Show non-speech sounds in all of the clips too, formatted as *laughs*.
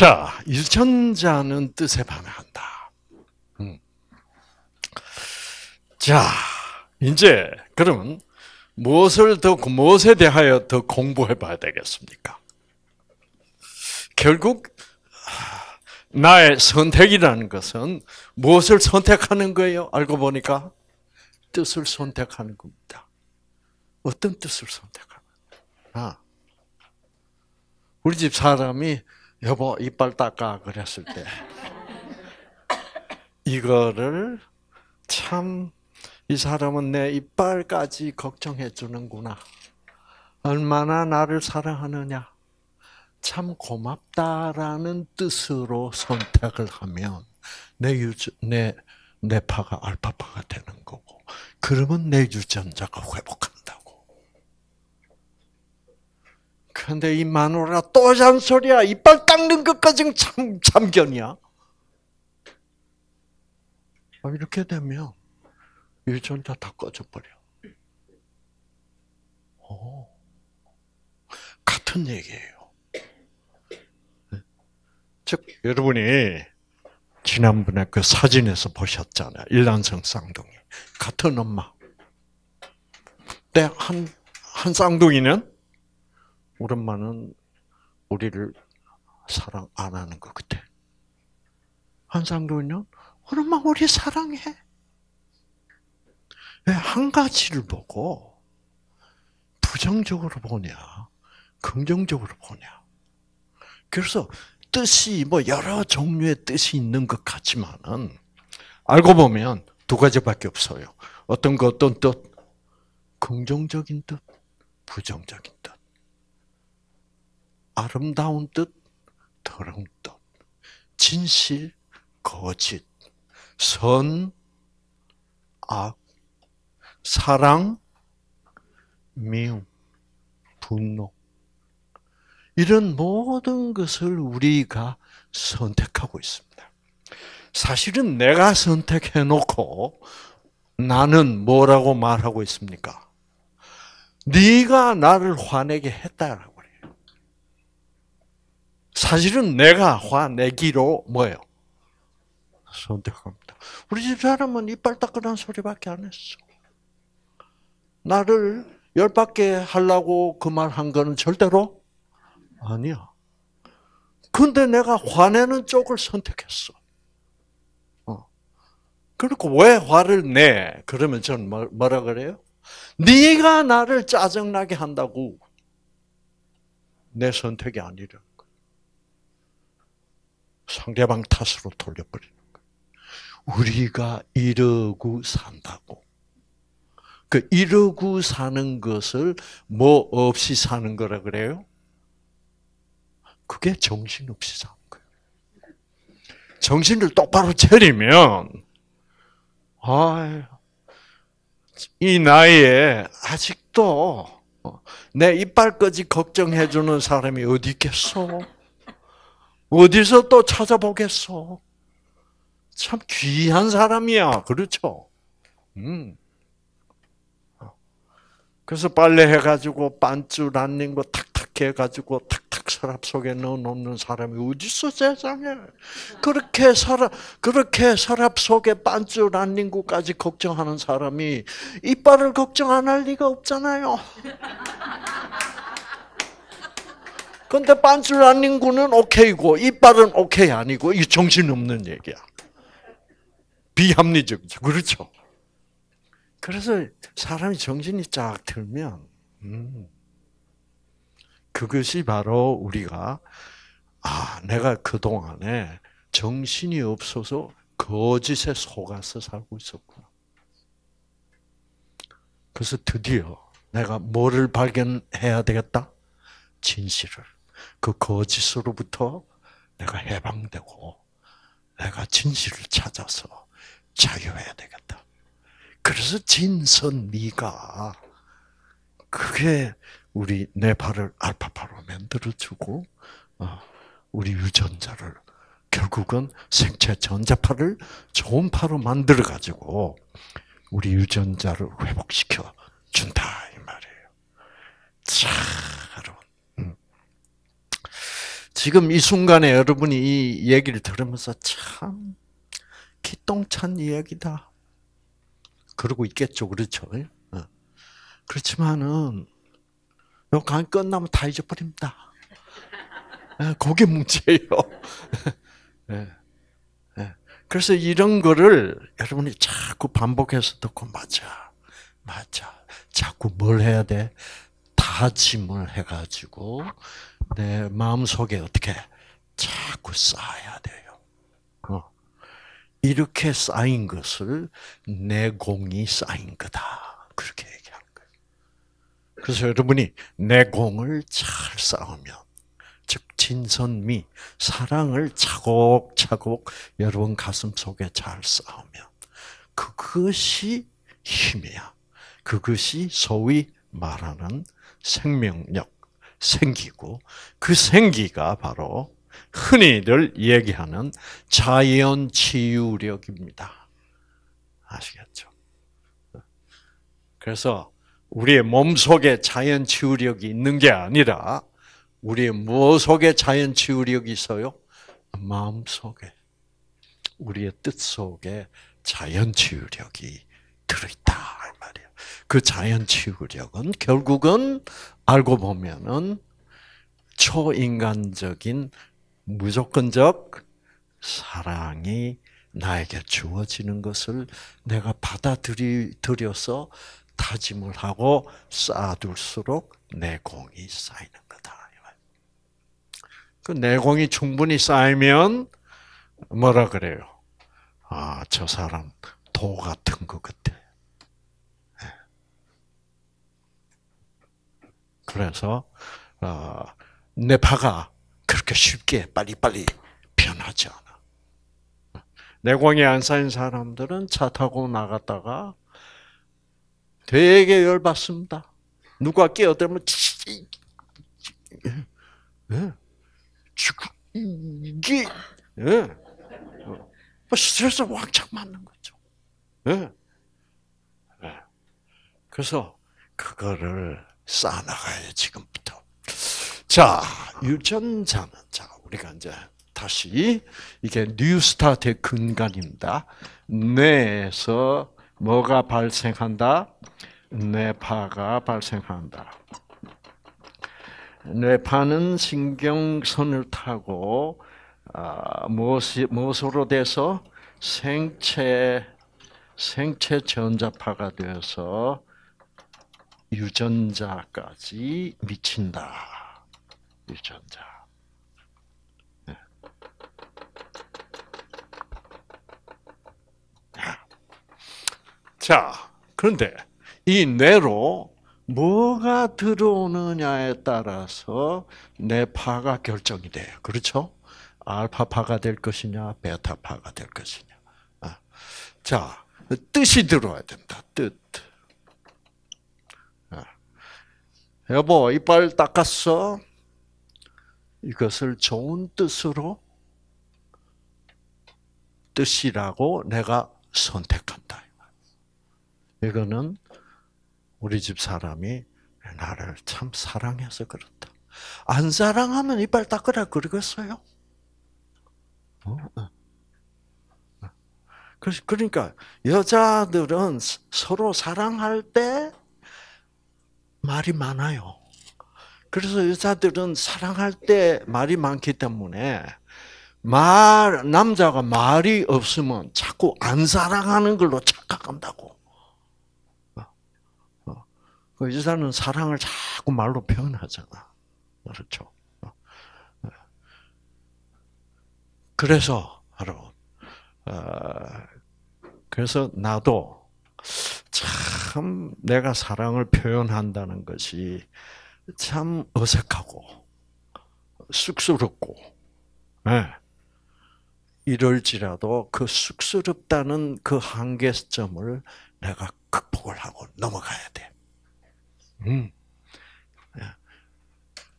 자, 유전자는 뜻에 반응한다. 음. 자, 이제 그러면 무엇을 더 무엇에 대하여 더 공부해 봐야 되겠습니까? 결국 나의 선택이라는 것은 무엇을 선택하는 거예요? 알고 보니까 뜻을 선택하는 겁니다. 어떤 뜻을 선택하는? 아, 우리 집 사람이 여보 이빨 닦아 그랬을 때 이거를 참 이 사람은 내 이빨까지 걱정해 주는구나. 얼마나 나를 사랑하느냐. 참 고맙다라는 뜻으로 선택을 하면 내 유전 내 뇌파가 알파파가 되는 거고 그러면 내 유전자가 회복한다고. 근데 이 마누라 또 잔소리야. 이빨 닦는 것까지는 참 참견이야. 아, 이렇게 되면 유전자 다 꺼져버려. 오, 같은 얘기예요. 즉, 여러분이 지난번에 그 사진에서 보셨잖아요. 일란성 쌍둥이. 같은 엄마. 근데 한, 한 쌍둥이는 우리 엄마는 우리를 사랑 안 하는 것 같아. 한 쌍둥이는 우리 엄마 우리 사랑해. 왜 한 가지를 보고 부정적으로 보냐, 긍정적으로 보냐. 그래서 뜻이 뭐 여러 종류의 뜻이 있는 것 같지만은 알고 보면 두 가지밖에 없어요. 어떤 거 어떤 뜻? 긍정적인 뜻, 부정적인 뜻. 아름다운 뜻, 더러운 뜻. 진실, 거짓. 선, 악. 사랑, 미움, 분노. 이런 모든 것을 우리가 선택하고 있습니다. 사실은 내가 선택해 놓고 나는 뭐라고 말하고 있습니까? 네가 나를 화내게 그래요. 사실은 내가 화내기로 뭐예요? 선택합니다. 우리 집 사람은 이빨 닦으라는 소리밖에 안 했어. 나를 열받게 하려고 그 말 한 거는 절대로 아니야. 근데 내가 화내는 쪽을 선택했어. 어. 그리고 왜 화를 내? 그러면 저는 뭐, 뭐라 그래요? 네가 나를 짜증나게 한다고 내 선택이 거예요. 상대방 탓으로 돌려버리는 거예요. 우리가 이러고 산다고. 그 이러고 사는 것을 뭐 없이 사는 거라 그래요? 그게 정신없이 사는 거예요. 정신을 똑바로 차리면, 아, 이 나이에 아직도 내 이빨까지 걱정해주는 사람이 어디 있겠어? 어디서 또 찾아보겠어? 참 귀한 사람이야. 그렇죠? 음. 그래서 빨래 해가지고 반줄 안는 거 탁탁 해가지고 탁탁 서랍 속에 넣어놓는 사람이 어딨어 세상에? 그렇게 서랍 그렇게 서랍 속에 반줄 안는 거까지 걱정하는 사람이 이빨을 걱정 안 할 리가 없잖아요. *laughs* 근데 반줄 안는 거는 오케이고 이빨은 오케이 아니고 이 정신 없는 얘기야. 비합리적이죠. 그렇죠? 그래서 사람이 정신이 쫙 들면 음, 그것이 바로 우리가 아 내가 그 동안에 정신이 없어서 거짓에 속아서 살고 있었구나. 그래서 드디어 내가 뭐를 발견해야 되겠다? 진실을. 그 거짓으로부터 내가 해방되고 내가 진실을 찾아서 자유해야 되겠다. 그래서 진선미가 그게 우리 뇌파를 알파파로 만들어주고 어, 우리 유전자를 결국은 생체 전자파를 좋은 파로 만들어 가지고 우리 유전자를 회복시켜 준다 이 말이에요. 자, 여러분. 음. 지금 이 순간에 여러분이 이 얘기를 들으면서 참 기똥찬 이야기다. 그러고 있겠죠, 그렇죠? 어. 그렇지만은 요 강 끝나면 다 잊어버립니다. 예, 그게 문제예요. *laughs* 예. 예. 그래서 이런 거를 여러분이 자꾸 반복해서 듣고 맞아, 맞아. 자꾸 뭘 해야 돼? 다 짐을 해가지고 내 마음 속에 어떻게 자꾸 쌓아야 돼요. 어. 이렇게 쌓인 것을 내 공이 쌓인 거다. 그렇게 얘기한 거예요. 그래서 여러분이 내 공을 잘 쌓으면, 즉 진선미, 사랑을 차곡차곡 여러분 가슴 속에 잘 쌓으면 그것이 힘이야. 그것이 소위 말하는 생명력, 생기고 그 생기가 바로 흔히들 얘기하는 자연 치유력입니다. 아시겠죠? 그래서 우리의 몸 속에 자연 치유력이 있는 게 아니라 우리의 무엇 속에 자연 치유력이 있어요? 마음 속에 우리의 뜻 속에 자연 치유력이 들어있다. 그 자연 치유력은 결국은 알고 보면은 초인간적인 무조건적 사랑이 나에게 주어지는 것을 내가 받아들여서 다짐을 하고 쌓아둘수록 내공이 쌓이는 거다. 그 내공이 충분히 쌓이면 뭐라 그래요? 아, 저 사람 도 같은 것 같아. 예. 그래서 어, 내 파가 그렇게 쉽게 빨리빨리 변하지 않아. 내공이 안 쌓인 사람들은 차 타고 나갔다가 되게 열받습니다. 누가 끼어들면 예. 이게 예. 뭐 스트레스 왕창 맞는 거죠. 예. 예. 그래서 그거를 쌓아나가야 지금부터. 자, 유전자는 자 우리가 이제 다시 이게 New Start의 근간입니다. 뇌에서 뭐가 발생한다? 뇌파가 발생한다. 뇌파는 신경선을 타고 아, 무엇이 무엇으로 돼서 생체 생체 전자파가 되어서 유전자까지 미친다. 유전자. 네. 자, 그런데 이 뇌로 뭐가 들어오느냐에 따라서 뇌파가 결정이 돼요. 그렇죠? 알파파가 될 것이냐, 베타파가 될 것이냐. 아, 자, 뜻이 들어야 된다. 뜻. 아, 여보, 이빨 닦았어? 이것을 좋은 뜻으로 뜻이라고 내가 선택한다. 이거는 우리 집 사람이 나를 참 사랑해서 그렇다. 안 사랑하면 이빨 닦으라 그러겠어요? 어? 어. 그러니까 여자들은 서로 사랑할 때 말이 많아요. 그래서 여자들은 사랑할 때 말이 많기 때문에 말 남자가 말이 없으면 자꾸 안 사랑하는 걸로 착각한다고. 그 여자는 사랑을 자꾸 말로 표현하잖아. 그렇죠. 그래서 바로 어, 그래서 나도 참 내가 사랑을 표현한다는 것이 참 어색하고 쑥스럽고 네. 이럴지라도 그 쑥스럽다는 그 한계점을 내가 극복을 하고 넘어가야 돼. 음. 예.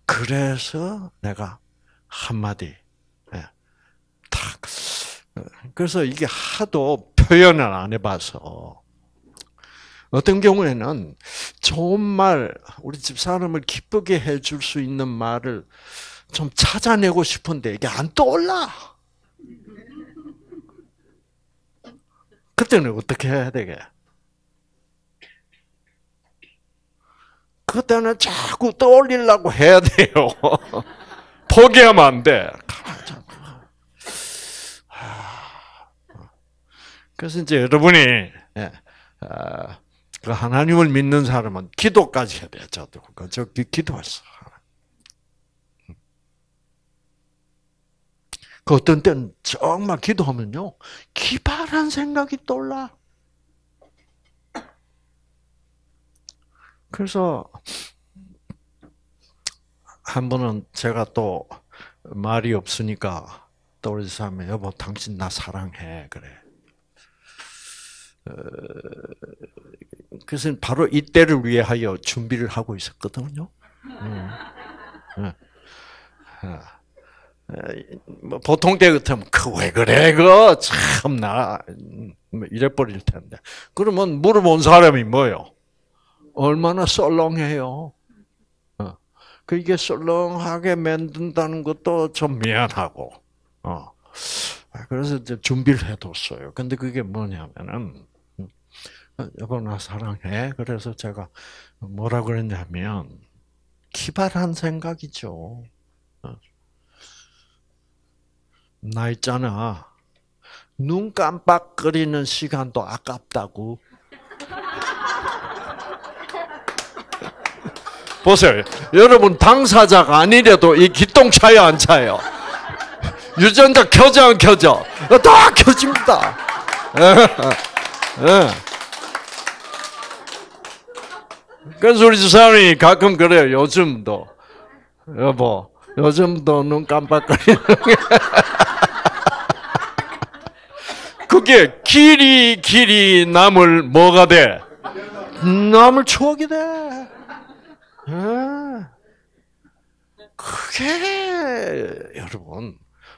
그래서 내가 한마디 탁. 그래서 이게 하도 표현을 안 해봐서 어떤 경우에는 좋은 말, 우리 집 사람을 기쁘게 해줄 수 있는 말을 좀 찾아내고 싶은데 이게 안 떠올라. 그때는 어떻게 해야 되게? 그때는 자꾸 떠올리려고 해야 돼요. *laughs* 포기하면 안 돼. 그래서 이제 여러분이 예, 아, 그 하나님을 믿는 사람은 기도까지 해야 돼요. 저도 저 기도했어. 그 어떤 때는 정말 기도하면요 기발한 생각이 떠올라. 그래서 한 번은 제가 또 말이 없으니까 떠올리 사람이 여보 당신 나 사랑해 그래. 어, 그래서 바로 이때를 위하여 준비를 하고 있었거든요. 음. 음. 뭐 보통 때 같으면 그왜 그래 그 참나 뭐 이래 버릴 텐데 그러면 물어본 사람이 뭐요? 얼마나 썰렁해요. 어. 그 이게 썰렁하게 만든다는 것도 좀 미안하고. 어. 그래서 이제 준비를 해뒀어요. 근데 그게 뭐냐면은 음, 여보 나 사랑해. 그래서 제가 뭐라 그랬냐면 기발한 생각이죠. 어. 나 있잖아. 눈 깜빡거리는 시간도 아깝다고. *laughs* 보세요. 여러분 당사자가 아니래도 이 기똥 차요 안 차요? 유전자 켜져 안 켜져? 다 켜집니다. *laughs* 예. 예. 그래서 우리 집사람이 가끔 그래요. 요즘도 여보, 요즘도 눈 깜빡거리는 게 *laughs* 그게 길이 길이 남을 뭐가 돼? 남을 추억이 돼. 그게 여러분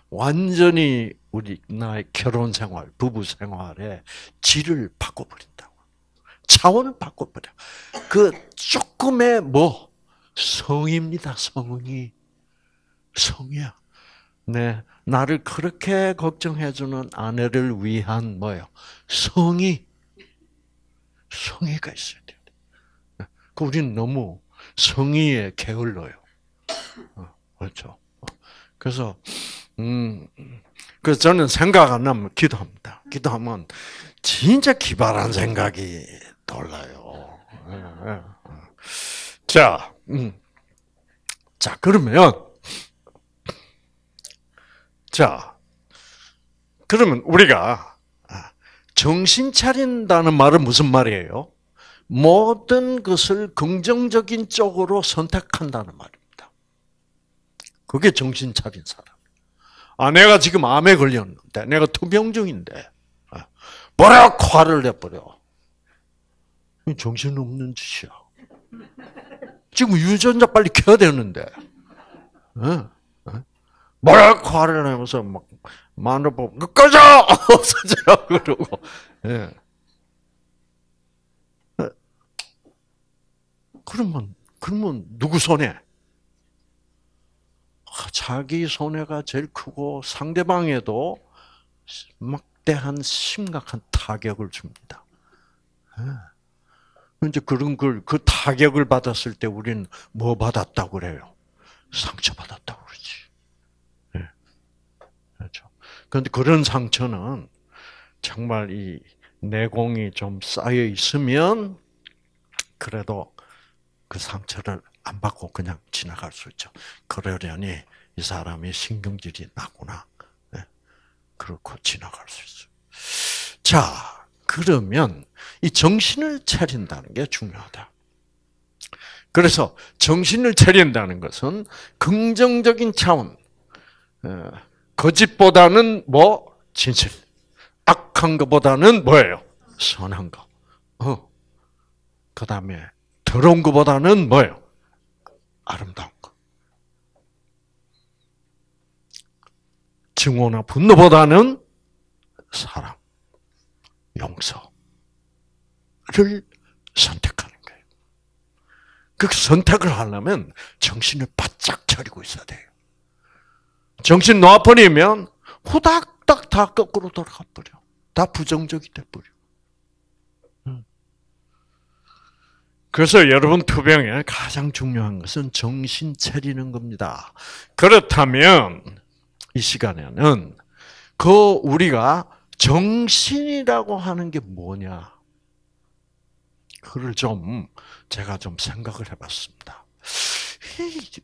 완전히 우리 나의 결혼 생활, 부부 생활의 질을 바꿔버린다고. 차원을 바꿔버려. 그 조금의 뭐 성입니다. 성이 성이야. 네, 나를 그렇게 걱정해주는 아내를 위한 뭐요? 성이 성의가 있어야 돼요. 그 우리는 너무 성의에 게을러요. 어, 그렇죠. 어, 그래서 음, 그래서 저는 생각 안 나면 기도합니다. 기도하면 진짜 기발한 생각이 떠올라요. 예, 예. 자, 음. 자 그러면 자 그러면 우리가 아, 정신 차린다는 말은 무슨 말이에요? 모든 것을 긍정적인 쪽으로 선택한다는 말입니다. 그게 정신 차린 사람. 아, 내가 지금 암에 걸렸는데, 내가 투병 중인데, 버려! 화를 내버려. 정신없는 짓이야. 지금 유전자 빨리 켜야 되는데. 뭐라 화를 내면서 막 마누라 보고 꺼져 없어져 그러고 예. 그러면 그러면 누구 손해? 아, 자기 손해가 제일 크고 상대방에도 막대한 심각한 타격을 줍니다. 예. 이제 그런 걸 그 타격을 받았을 때 우리는 뭐 받았다고 그래요? 상처 받았다고 그러지. 예. 그렇죠. 그런데 그런 상처는 정말 이 내공이 좀 쌓여 있으면 그래도 그 상처를 안 받고 그냥 지나갈 수 있죠. 그러려니 이 사람이 신경질이 나구나. 네. 그렇고 지나갈 수 있어요. 자, 그러면 이 정신을 차린다는 게 중요하다. 그래서 정신을 차린다는 것은 긍정적인 차원, 어, 거짓보다는 뭐 진실, 악한 것보다는 뭐예요? 선한 거. 어. 그 다음에 더러운 것보다는 뭐예요? 아름다운 것. 증오나 분노보다는 사랑, 용서 를 선택하는 거예요. 그 선택을 하려면 정신을 바짝 차리고 있어야 돼요. 정신 놔버리면 후닥닥 다 거꾸로 돌아가 버려. 다 부정적이 돼 버려. 음. 그래서 여러분 투병에 가장 중요한 것은 정신 차리는 겁니다. 그렇다면 이 시간에는 그 우리가 정신이라고 하는 게 뭐냐? 그를 좀 제가 좀 생각을 해봤습니다.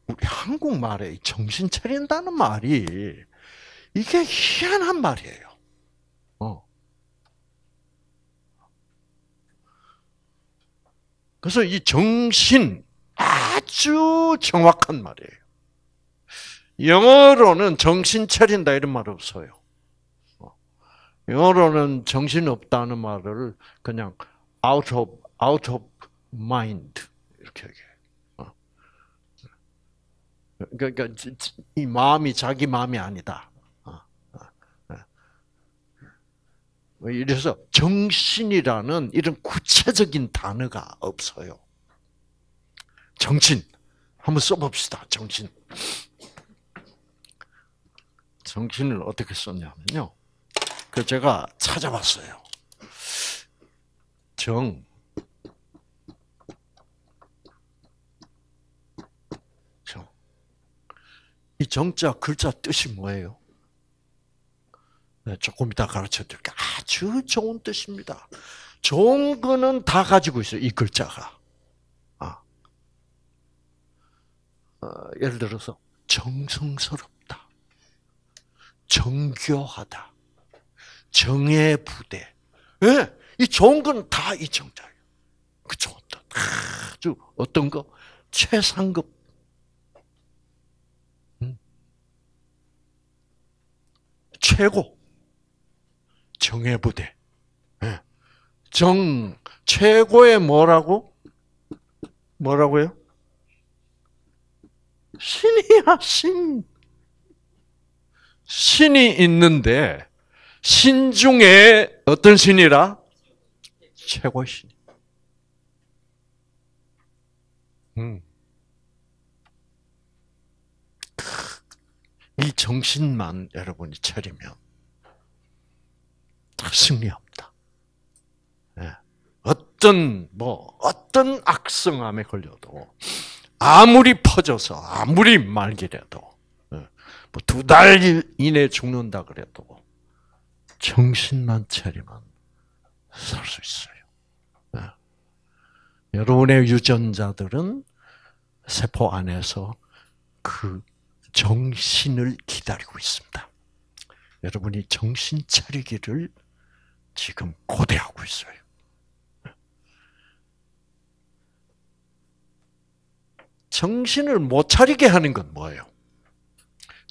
우리 한국말에 정신 차린다는 말이 이게 희한한 말이에요. 어. 그래서 이 정신 아주 정확한 말이에요. 영어로는 정신 차린다 이런 말 없어요. 어. 영어로는 정신 없다는 말을 그냥 out of out of mind 이렇게 얘기해. 어. 그러니까 이 마음이 자기 마음이 아니다. 어. 뭐 이래서 정신이라는 이런 구체적인 단어가 없어요. 정신 한번 써봅시다. 정신. 정신을 어떻게 썼냐면요. 그 제가 찾아봤어요. 정. 정. 이 정자 글자 뜻이 뭐예요? 네, 조금 이따 가르쳐 드릴게요. 아주 좋은 뜻입니다. 좋은 거는 다 가지고 있어요, 이 글자가. 아. 어, 예를 들어서, 정성스럽 정교하다. 정의 부대. 예, 이 좋은 건 다 이 정자예요. 그 좋은 뜻. 아주 어떤 거? 최상급. 음. 최고. 정의 부대. 예. 정, 최고의 뭐라고? 뭐라고요? 신이야, 신. 신이 있는데 신 중에 어떤 신이라? 최고 신. 음. 이 정신만 여러분이 차리면 승리합니다. 네. 어떤 뭐 어떤 악성암에 걸려도 아무리 퍼져서 아무리 말기라도 뭐 두 달 이내 죽는다 그래도 정신만 차리면 살 수 있어요. 네. 여러분의 유전자들은 세포 안에서 그 정신을 기다리고 있습니다. 여러분이 정신 차리기를 지금 고대하고 있어요. 정신을 못 차리게 하는 건 뭐예요?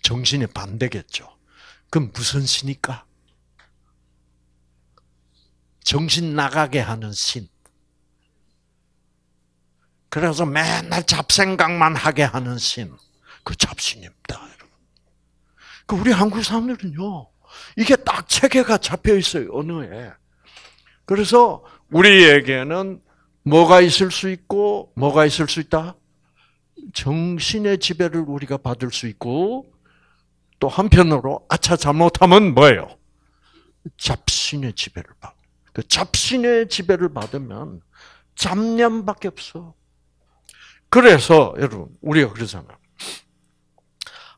정신이 반대겠죠. 그럼 무슨 신일까? 정신 나가게 하는 신. 그래서 맨날 잡생각만 하게 하는 신. 그 잡신입니다. 그 우리 한국 사람들은요, 이게 딱 체계가 잡혀 있어요, 언어에. 그래서 우리에게는 뭐가 있을 수 있고, 뭐가 있을 수 있다? 정신의 지배를 우리가 받을 수 있고, 또 한편으로 아차 잘못하면 뭐예요? 잡신의 지배를 받. 그 잡신의 지배를 받으면 잡념밖에 없어. 그래서 여러분 우리가 그러잖아.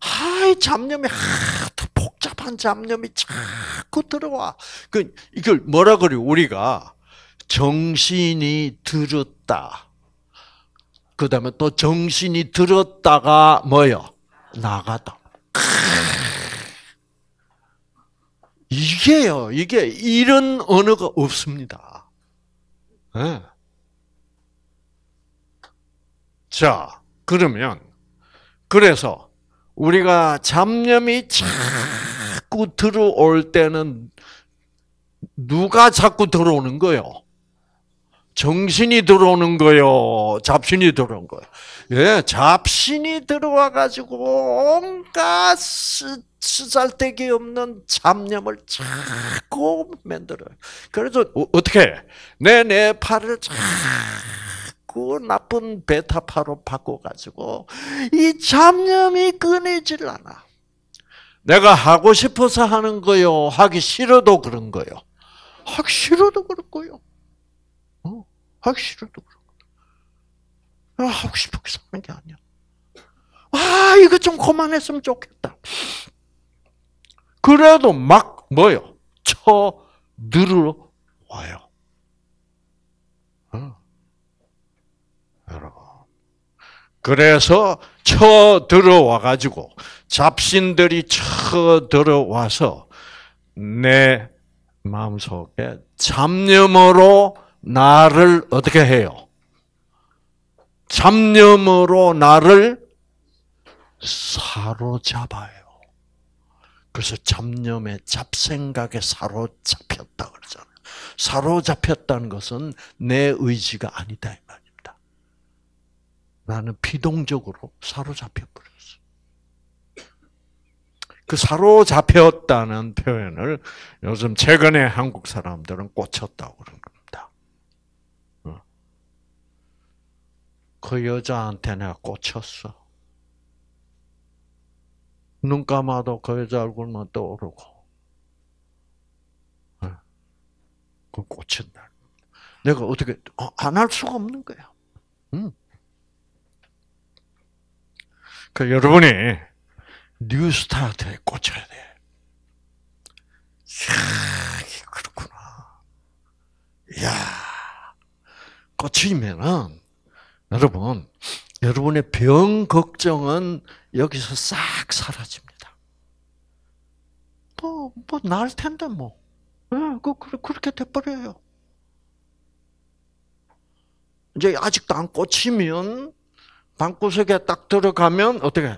하이 잡념이 하도 복잡한 잡념이 자꾸 들어와. 그 이걸 뭐라 그래 우리가 정신이 들었다. 그다음에 또 정신이 들었다가 뭐요? 나가다. 이게요, 이게 이런 언어가 없습니다. 네. 자, 그러면 그래서 우리가 잡념이 자꾸 들어올 때는 누가 자꾸 들어오는 거요? 정신이 들어오는 거요, 잡신이 들어온 거요. 예, 잡신이 들어와 가지고 온갖 쓰잘데기 없는 잡념을 자꾸 만들어요. 그래서 어, 어떻게 내 뇌파를 자꾸 나쁜 베타파로 바꿔 가지고 이 잡념이 끊이질 않아. 내가 하고 싶어서 하는 거요. 하기 싫어도 그런 거요. 하기 싫어도 그런 거요. 어, 하기 싫어도 거. 아, 하고 싶어서 하는 게 아니야. 아, 이거 좀 그만했으면 좋겠다. 그래도 막 뭐요? 쳐 들어와요. 어. 여러분. 그래서 쳐 들어와 가지고 잡신들이 쳐 들어와서 내 마음속에 잡념으로 나를 어떻게 해요? 잡념으로 나를 사로잡아요. 그래서 잡념에 잡생각에 사로잡혔다 그러잖아요. 사로잡혔다는 것은 내 의지가 아니다 이 말입니다. 나는 비동적으로 사로잡혀 버렸어. 그 사로잡혔다는 표현을 요즘 최근에 한국 사람들은 꽂혔다고 그런 겁니다. 어. 그 여자한테 내가 꽂혔어. 눈 감아도 그 여자 얼굴만 떠오르고. 어. 그 꽂힌다. 내가 어떻게 어, 안할 수가 없는 거야. 응. 그 여러분이 New Start에 꽂혀야 돼. 이야, 그렇구나. 이야, 꽂히면은 여러분, 여러분의 병 걱정은 여기서 싹 사라집니다. 뭐, 뭐, 날 텐데, 뭐. 예, 그, 그렇게 돼버려요. 이제 아직도 안 꽂히면, 방구석에 딱 들어가면, 어떻게,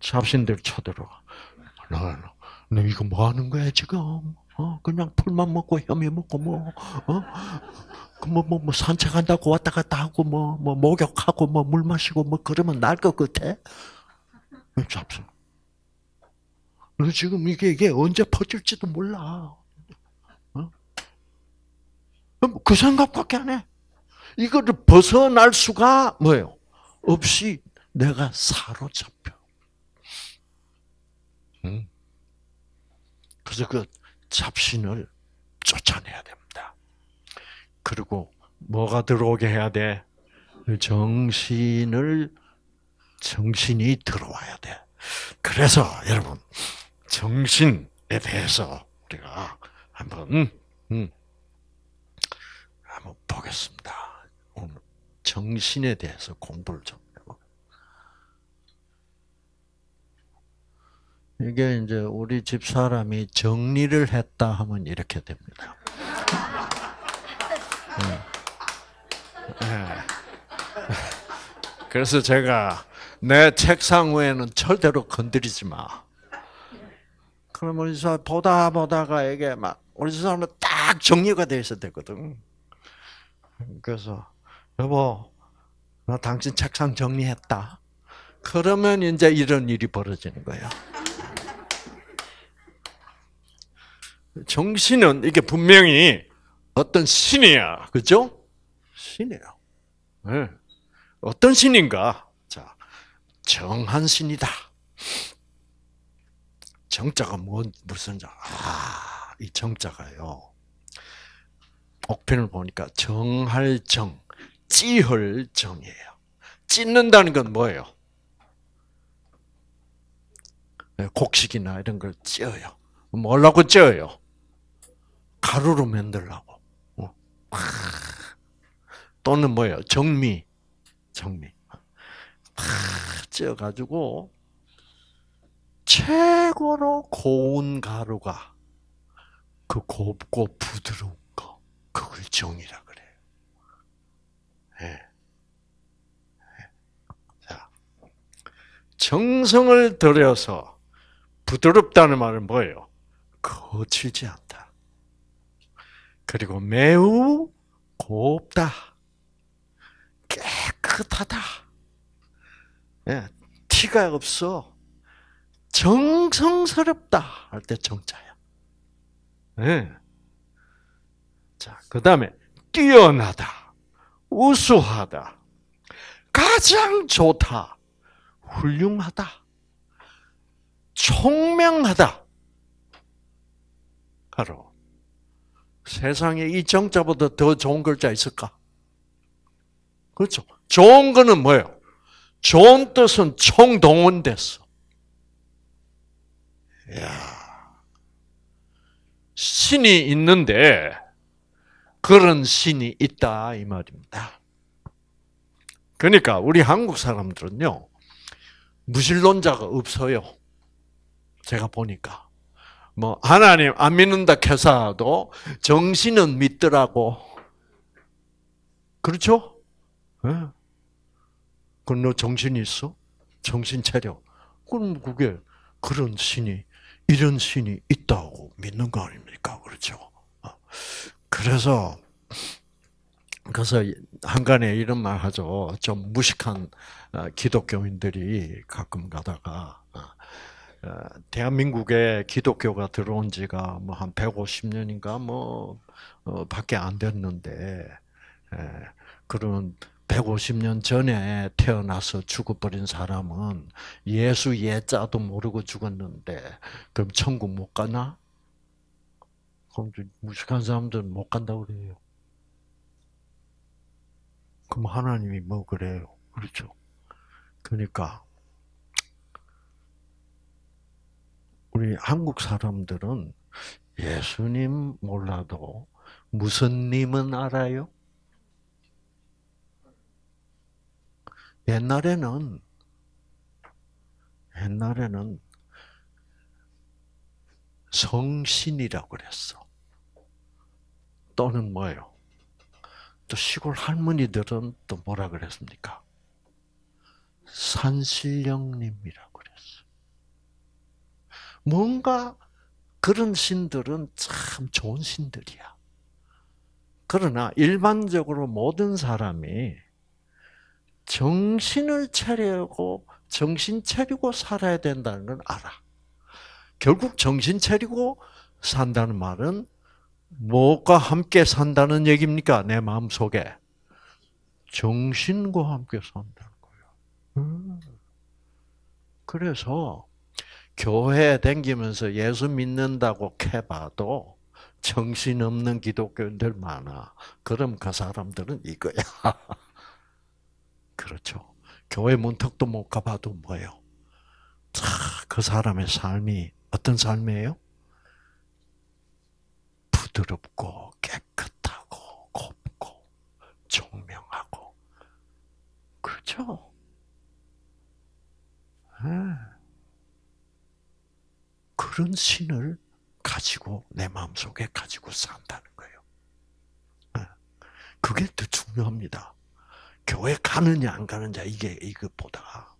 잡신들 쳐들어가. 나, 너 이거 뭐 하는 거야, 지금? 어, 그냥 풀만 먹고, 혐이 먹고, 뭐, 어? 그 뭐, 뭐, 뭐, 산책한다고 왔다 갔다 하고, 뭐, 뭐, 목욕하고, 뭐, 물 마시고, 뭐, 그러면 날 것 같아? 잡수. 너 지금 이게, 이게 언제 퍼질지도 몰라. 어? 그 생각밖에 안 해. 이거를 벗어날 수가 뭐예요? 없이 내가 사로잡혀. 응? 그래서 그 잡신을 쫓아내야 됩니다. 그리고 뭐가 들어오게 해야 돼? 정신을 정신이 들어와야 돼. 그래서 여러분 정신에 대해서 우리가 한번 음, 한번 보겠습니다. 오늘 정신에 대해서 공부를 좀 해보. 이게 이제 우리 집 사람이 정리를 했다 하면 이렇게 됩니다. 네. 그래서 제가 내 책상 위에는 절대로 건드리지 마. 그러면 우리 사 보다 보다가 이게 막 우리 사람은 딱 정리가 돼 있어야 되거든. 그래서 여보, 나 당신 책상 정리했다. 그러면 이제 이런 일이 벌어지는 거야. 정신은 이게 분명히 어떤 신이야. 그죠? 신이에요. 네. 어떤 신인가? 자, 정한 신이다. 정자가 뭐, 무슨 자? 아, 이 정자가요. 옥편을 보니까 정할 정, 찌할 정이에요. 찢는다는 건 뭐예요? 네, 곡식이나 이런 걸 찌어요. 뭐라고 찌어요? 가루로 만들라고. 또는 뭐예요? 정미. 정미. 팍 쪄가지고 최고로 고운 가루가 그 곱고 부드러운 거 그걸 정이라 그 네. 자, 정성을 들여서 부드럽다는 말은 뭐예요? 거칠지 않다. 그리고 매우 곱다. 깨끗하다. 예, 티가 없어. 정성스럽다 할 때 정자야. 예. 자, 그 다음에 뛰어나다, 우수하다, 가장 좋다, 훌륭하다, 총명하다. 하러. 세상에 이 정자보다 더 좋은 글자 있을까? 그렇죠. 좋은 거는 뭐예요? 좋은 뜻은 총동원됐어. 야 신이 있는데 그런 신이 있다 이 말입니다. 그러니까 우리 한국 사람들은요 무신론자가 없어요. 제가 보니까 뭐 하나님 안 믿는다 캐사도 정신은 믿더라고. 그렇죠? 네. 그럼 너 정신이 있어? 정신 차려. 그럼 그게 그런 신이 이런 신이 있다고 믿는 거 아닙니까? 그렇죠? 어. 그래서 그래서 한간에 이런 말 하죠. 좀 무식한 어, 기독교인들이 가끔 가다가 어, 대한민국에 기독교가 들어온 지가 뭐 한 150년인가 뭐 밖에 안 됐는데 그런 150년 전에 태어나서 죽어버린 사람은 예수 예자도 모르고 죽었는데 그럼 천국 못 가나? 그럼 무식한 사람들은 못 간다고 그래요. 그럼 하나님이 뭐 그래요? 그렇죠. 그러니까 우리 한국 사람들은 예수님 몰라도 무슨 님은 알아요? 옛날에는 옛날에는 성신이라고 그랬어. 또는 뭐예요? 또 시골 할머니들은 또 뭐라 그랬습니까? 산신령님이라고 그랬어. 뭔가 그런 신들은 참 좋은 신들이야. 그러나 일반적으로 모든 사람이 정신을 차리고 정신 차리고 살아야 된다는 걸 알아. 결국 정신 차리고 산다는 말은 무엇과 함께 산다는 얘기입니까? 내 마음 속에 정신과 함께 산다는 거예요. 음. 그래서 교회 댕기면서 예수 믿는다고 캐봐도 정신 없는 기독교인들 많아. 그럼 그 사람들은 이거야. *laughs* 그렇죠. 교회 문턱도 못 가봐도 뭐예요? 자, 그 사람의 삶이 어떤 삶이에요? 부드럽고 깨끗하고 곱고 총명하고 그렇죠. 네. 그런 신을 가지고 내 마음속에 가지고 산다는 거예요. 네. 그게 더 중요합니다. 교회 가느냐 안 가느냐 이게 이것보다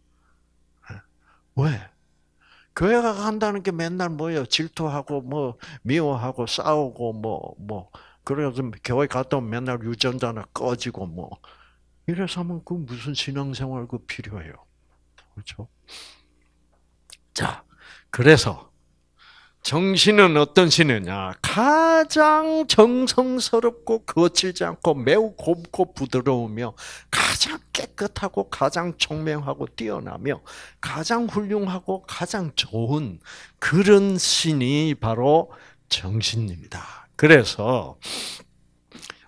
예? 왜? 교회가 간다는 게 맨날 뭐예요? 질투하고 뭐 미워하고 싸우고 뭐뭐 뭐. 그래서 교회 갔다 오면 맨날 유전자나 꺼지고 뭐 이래서 하면 그 무슨 신앙생활 그 필요해요. 그렇죠? 자, 그래서 정신은 어떤 신이냐? 가장 정성스럽고 거칠지 않고 매우 곱고 부드러우며 가장 깨끗하고 가장 총명하고 뛰어나며 가장 훌륭하고 가장 좋은 그런 신이 바로 정신입니다. 그래서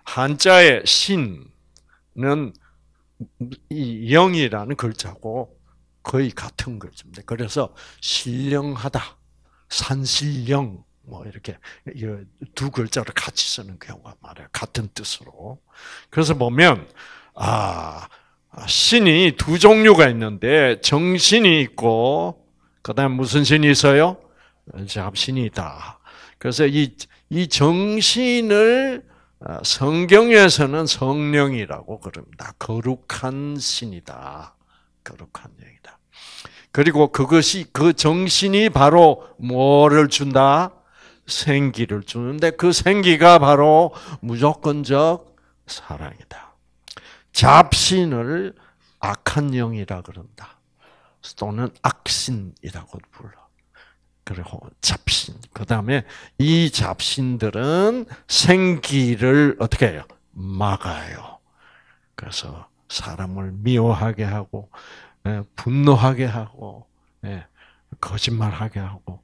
한자의 신은 이 영이라는 글자고 거의 같은 글자입니다. 그래서 신령하다. 산신령 뭐 이렇게 두 글자를 같이 쓰는 경우가 많아요. 같은 뜻으로. 그래서 보면 아 신이 두 종류가 있는데 정신이 있고 그다음 무슨 신이 있어요? 잡신이 있다. 그래서 이, 이 정신을 아, 성경에서는 성령이라고 그럽니다. 거룩한 신이다. 거룩한 영이다. 그리고 그것이 그 정신이 바로 뭐를 준다? 생기를 주는데 그 생기가 바로 무조건적 사랑이다. 잡신을 악한 영이라 그런다. 또는 악신이라고 불러. 그리고 잡신. 그 다음에 이 잡신들은 생기를 어떻게 해요? 막아요. 그래서 사람을 미워하게 하고 예, 분노하게 하고 예, 거짓말하게 하고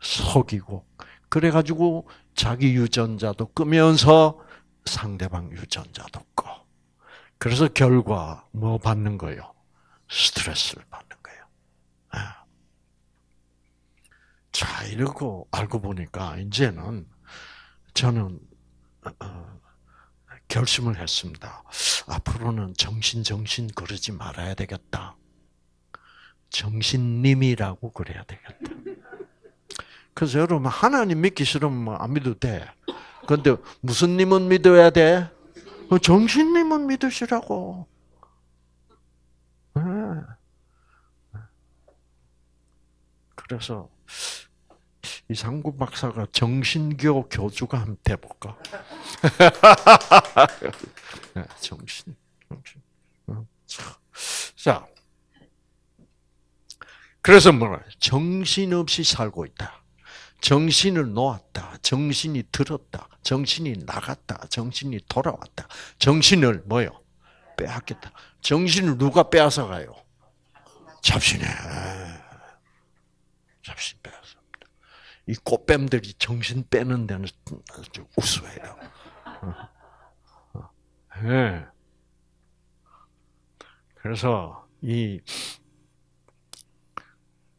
속이고 그래가지고 자기 유전자도 끄면서 상대방 유전자도 꺼. 그래서 결과 뭐 받는 거요? 스트레스를 받는 거예요. 아. 자 이러고 알고 보니까 이제는 저는 어, 결심을 했습니다. 앞으로는 정신 정신 그러지 말아야 되겠다. 정신님이라고 그래야 되겠다. 그래서 여러분 하나님 믿기 싫으면 뭐안 믿어도 돼. 그런데 무슨 님은 믿어야 돼? 어, 정신님은 믿으시라고. 네. 그래서 이상구 박사가 정신교 교주가 한번 돼볼까? 네, 정신, 정신. 어, 자, 그래서 뭐라? 정신 없이 살고 있다. 정신을 놓았다. 정신이 들었다. 정신이 나갔다. 정신이 돌아왔다. 정신을 뭐요? 빼앗겼다. 정신을 누가 빼앗아 가요? 잡신에. 잡신 빼앗아. 이 꽃뱀들이 정신 빼는 데는 아주 우수해요. 네. 그래서 이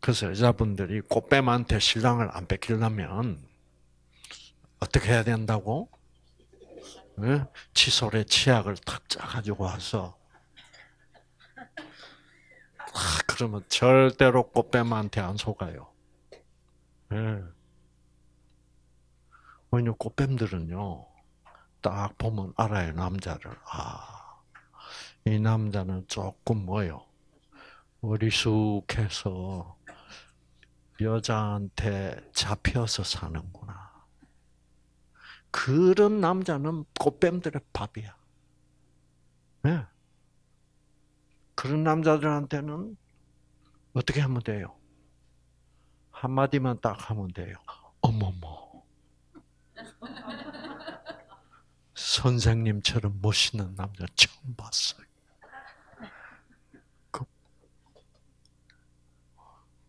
그래서 여자분들이 꽃뱀한테 신랑을 안 뺏기려면 어떻게 해야 된다고? 네? 칫솔에 치약을 탁 짜가지고 와서 아, 그러면 절대로 꽃뱀한테 안 속아요. 네. 왜냐 꽃뱀들은요 딱 보면 알아요 남자를 아이 남자는 조금 뭐요 어리숙해서 여자한테 잡혀서 사는구나. 그런 남자는 꽃뱀들의 밥이야. 네. 그런 남자들한테는 어떻게 하면 돼요? 한마디만 딱 하면 돼요. 어머머. 선생님처럼 멋있는 남자 처음 봤어요. 그,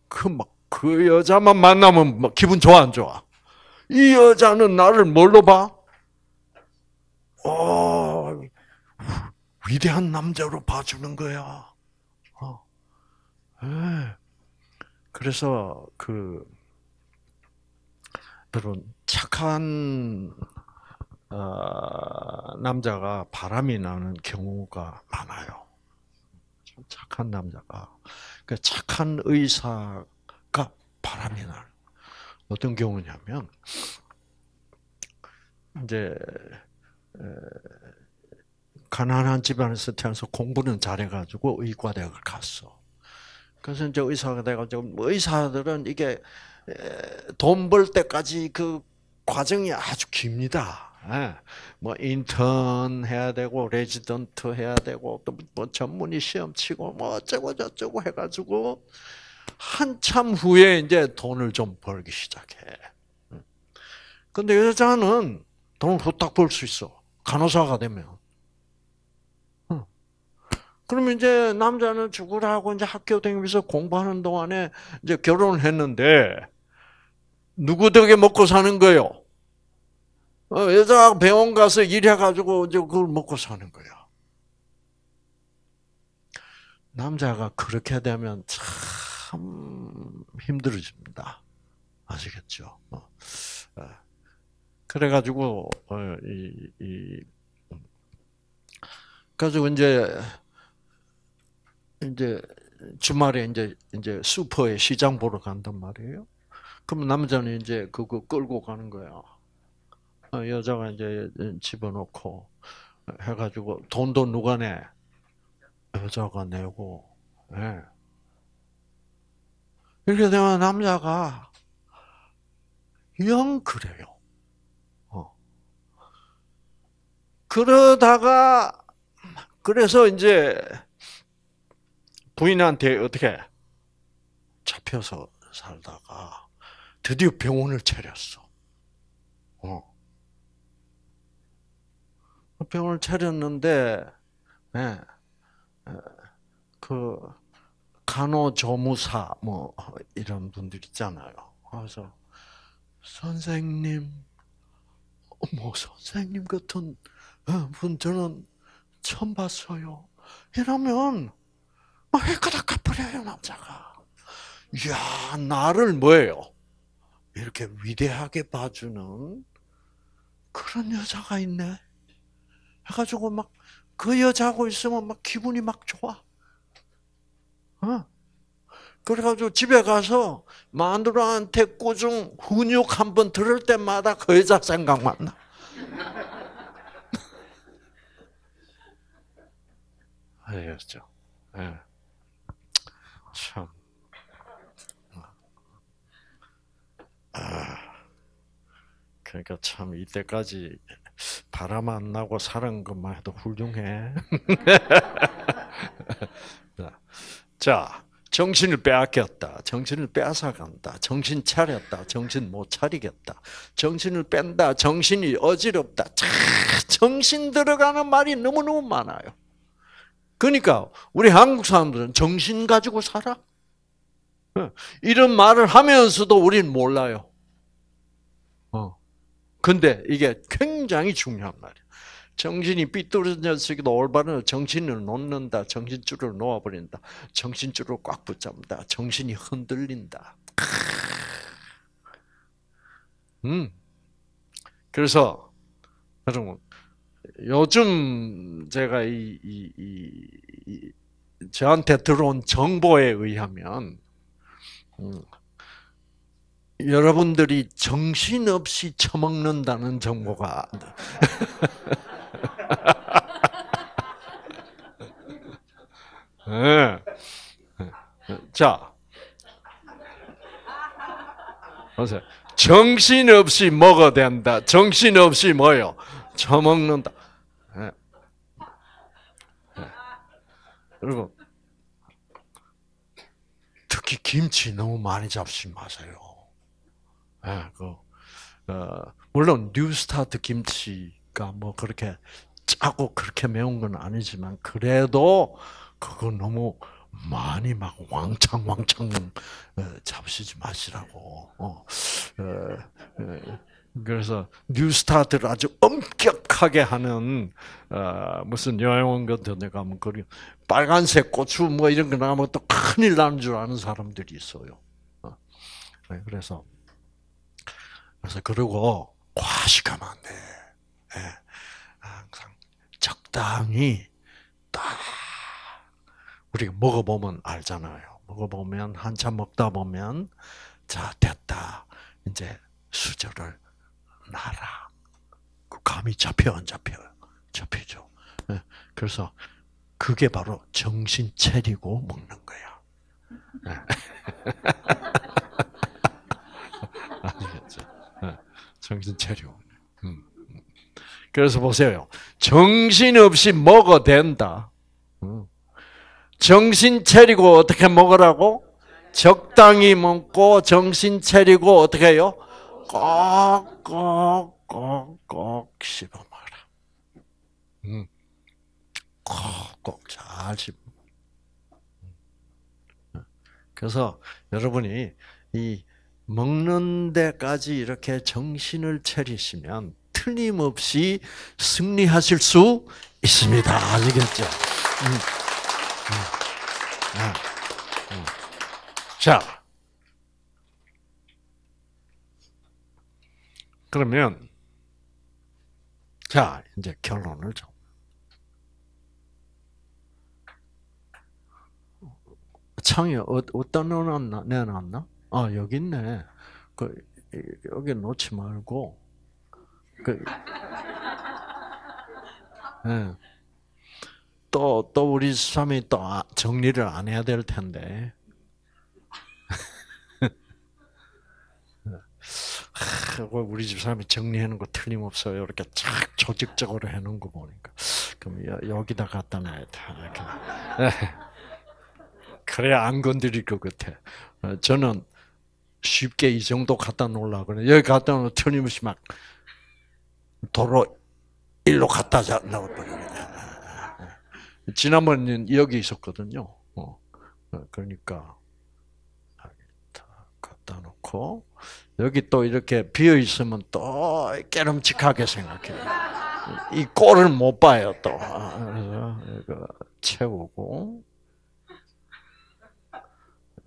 그 막, 그 여자만 만나면 막 기분 좋아, 안 좋아? 이 여자는 나를 뭘로 봐? 어, 위대한 남자로 봐주는 거야. 어. 네. 그래서 그 여러분 착한 어, 남자가 바람이 나는 경우가 많아요. 착한 남자가 그 착한 의사가 바람이 나는 어떤 경우냐면 이제 가난한 집안에서 태어나서 공부는 잘해가지고 의과대학을 갔어. 그래서 이제 의사가 돼가지고 뭐 의사들은 이게 돈 벌 때까지 그 과정이 아주 깁니다. 예. 뭐 인턴 해야 되고 레지던트 해야 되고 또 뭐 전문의 시험 치고 뭐 어쩌고 저쩌고 해가지고 한참 후에 이제 돈을 좀 벌기 시작해. 근데 여자는 돈을 후딱 벌 수 있어. 간호사가 되면. 그러면 이제 남자는 죽으라고 이제 학교 다니면서 공부하는 동안에 이제 결혼을 했는데 누구 덕에 먹고 사는 거요? 어, 여자가 병원 가서 일해가지고 이제 그걸 먹고 사는 거야. 남자가 그렇게 되면 참 힘들어집니다. 아시겠죠? 어. 어. 그래가지고 이, 이 가지고 이제 이제 주말에 이제 이제 슈퍼에 시장 보러 간단 말이에요. 그러면 남자는 이제 그거 끌고 가는 거야. 어, 여자가 이제 집어넣고 해가지고 돈도 누가 내? 여자가 내고. 네. 이렇게 되면 남자가 영 그래요. 어. 그러다가 그래서 이제 부인한테 어떻게 잡혀서 살다가 드디어 병원을 차렸어. 어. 병원을 차렸는데, 네, 그 간호조무사 뭐 이런 분들 있잖아요. 그래서 선생님, 뭐 선생님 같은 어, 분 저는 처음 봤어요. 이러면 막 헷가닥 갚으려요 남자가. 이야 나를 뭐예요? 이렇게 위대하게 봐주는 그런 여자가 있네. 해가지고 막 그 여자하고 있으면 막 기분이 막 좋아. 어. 그래가지고 집에 가서 마누라한테 꾸중 훈육 한 번 들을 때마다 그 여자 생각만 나. 알겠죠? 예. 참. 아, 그러니까 참 이때까지 바람 안 나고 살은 것만 해도 훌륭해. *laughs* 자, 정신을 빼앗겼다. 정신을 빼앗아간다. 정신 차렸다. 정신 못 차리겠다. 정신을 뺀다. 정신이 어지럽다. 자, 정신 들어가는 말이 너무너무 많아요. 그러니까 우리 한국 사람들은 정신 가지고 살아? 어, 이런 말을 하면서도 우리는 몰라요. 어. 근데 이게 굉장히 중요한 말이야. 정신이 삐뚤어졌기도 올바른 정신을 놓는다. 정신줄을 놓아버린다. 정신줄을 꽉 붙잡는다. 정신이 흔들린다. 음. 그래서 여러분 요즘 제가 이, 이, 이, 이 저한테 들어온 정보에 의하면 음, 여러분들이 정신없이 처먹는다는 정보가 *laughs* *laughs* 네. 자, 보세요. 정신없이 먹어야 된다. 정신없이 뭐요? 처먹는다. 네. 네. 그리고 특히 김치 너무 많이 잡지 마세요. 네, 그, 어, 물론 뉴스타트 김치가 뭐 그렇게 짜고 그렇게 매운 건 아니지만 그래도 그거 너무 많이 막 왕창 왕창 어, 잡수지 마시라고. 어, 어, 그래서 뉴스타트를 아주 엄격하게 하는 무슨 여행원 같은 데 가면 그 빨간색 고추 뭐 이런 거 나면 또 큰일 나는 줄 아는 사람들이 있어요. 네, 그래서 그래서 그리고 과식하면 안 돼. 네. 항상 적당히 딱 우리가 먹어보면 알잖아요. 먹어보면 한참 먹다 보면 자 됐다. 이제 수저를 놔라. 그 감이 잡혀 안 잡혀요? 잡히죠. 네. 그래서 그게 바로 정신 차리고 먹는 거야. 네. *laughs* 아시겠죠? 네. 정신 차리고. 음. 그래서 보세요. 정신 없이 먹어 된다. 음. 정신 차리고 어떻게 먹으라고? 적당히 먹고 정신 차리고 어떻게 해요? 꼭꼭꼭꼭 씹어 먹어라. 음. 꼭꼭 잘 씹어. 그래서 여러분이 이 먹는 데까지 이렇게 정신을 차리시면 틀림없이 승리하실 수 있습니다. 아시겠죠? 음. 음. 아. 음. 자, 그러면 자 이제 결론을 좀. 창이 어, 어디다 넣어놨나? 내놨나? 아 여기 있네. 그 여기 놓지 말고 그 네. 또, 또 우리 스님이 또 아, 정리를 안 해야 될 텐데. 우리 집 사람이 정리하는 거 틀림없어요. 이렇게 착 조직적으로 해놓은 거 보니까. 그럼 여 기다 갖다 놔야 돼. *laughs* 그래야 안 건드릴 것 같아. 어, 저는 쉽게 이 정도 갖다 놓으려고 그래. 여기 갖다 놓으면 틀림없이 막 도로 일로 갖다 넣어버리거든. 지난번에 여기 있었거든요. 어. 어, 그러니까 갖다 놓고 여기 또 이렇게 비어 있으면 또 깨름직하게 생각해요. 이 꼴을 못 봐요 또. 아, 그래서 채우고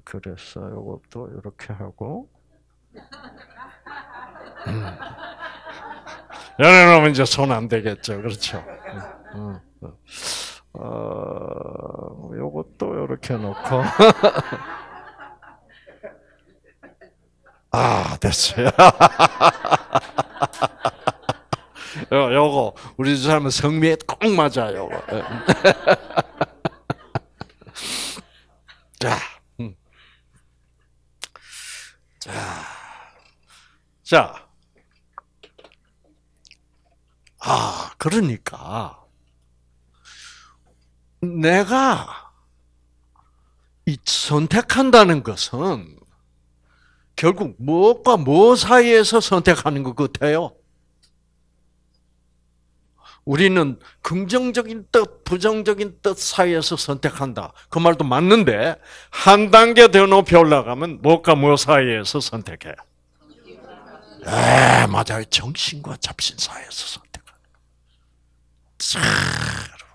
그래서 이것도 이렇게 하고 음. 열어놓으면 이제 손 안 되겠죠, 그렇죠? 어, 요것도 이렇게 놓고. *laughs* 아, 됐어요. *laughs* 요, 요거, 우리 집 사람은 성미에 꼭 맞아요. 예. *laughs* 자, 음. 자, 자. 아, 그러니까, 내가 이 선택한다는 것은 결국 무엇과 무엇 사이에서 선택하는 것 같아요? 우리는 긍정적인 뜻, 부정적인 뜻 사이에서 선택한다. 그 말도 맞는데, 한 단계 더 높이 올라가면 무엇과 무엇 사이에서 선택해요? 에, 맞아요. 정신과 잡신 사이에서 자, 여러분.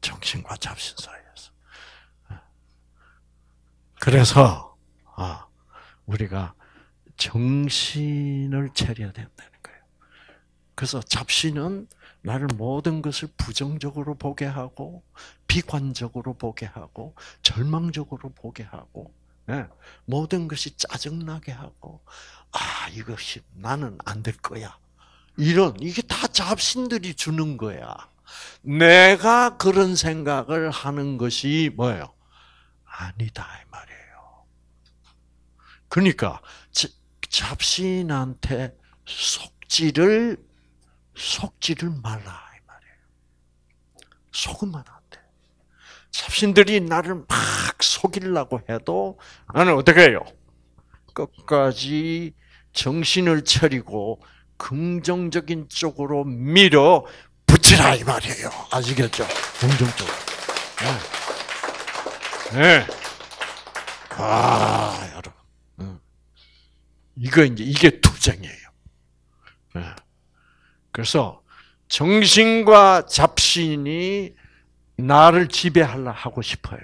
정신과 잡신 사이에서. 그래서, 아, 우리가 정신을 차려야 된다는 거예요. 그래서 잡신은 나를 모든 것을 부정적으로 보게 하고, 비관적으로 보게 하고, 절망적으로 보게 하고, 예, 모든 것이 짜증나게 하고, 아, 이것이 나는 안 될 거야. 이런, 이게 다 잡신들이 주는 거야. 내가 그런 생각을 하는 것이 뭐예요? 아니다, 이 말이에요. 그러니까, 잡신한테 속지를, 속지를 말라, 이 말이에요. 속으면 안 돼. 잡신들이 나를 막 속이려고 해도 나는 어떻게 해요? 끝까지 정신을 차리고 긍정적인 쪽으로 밀어 붙이라 이 말이에요. 아시겠죠? 긍정적으로. 네. 네. 아, 여러분. 응. 이거 이제 이게 투쟁이에요. 네. 그래서 정신과 잡신이 나를 지배하려 하고 싶어요.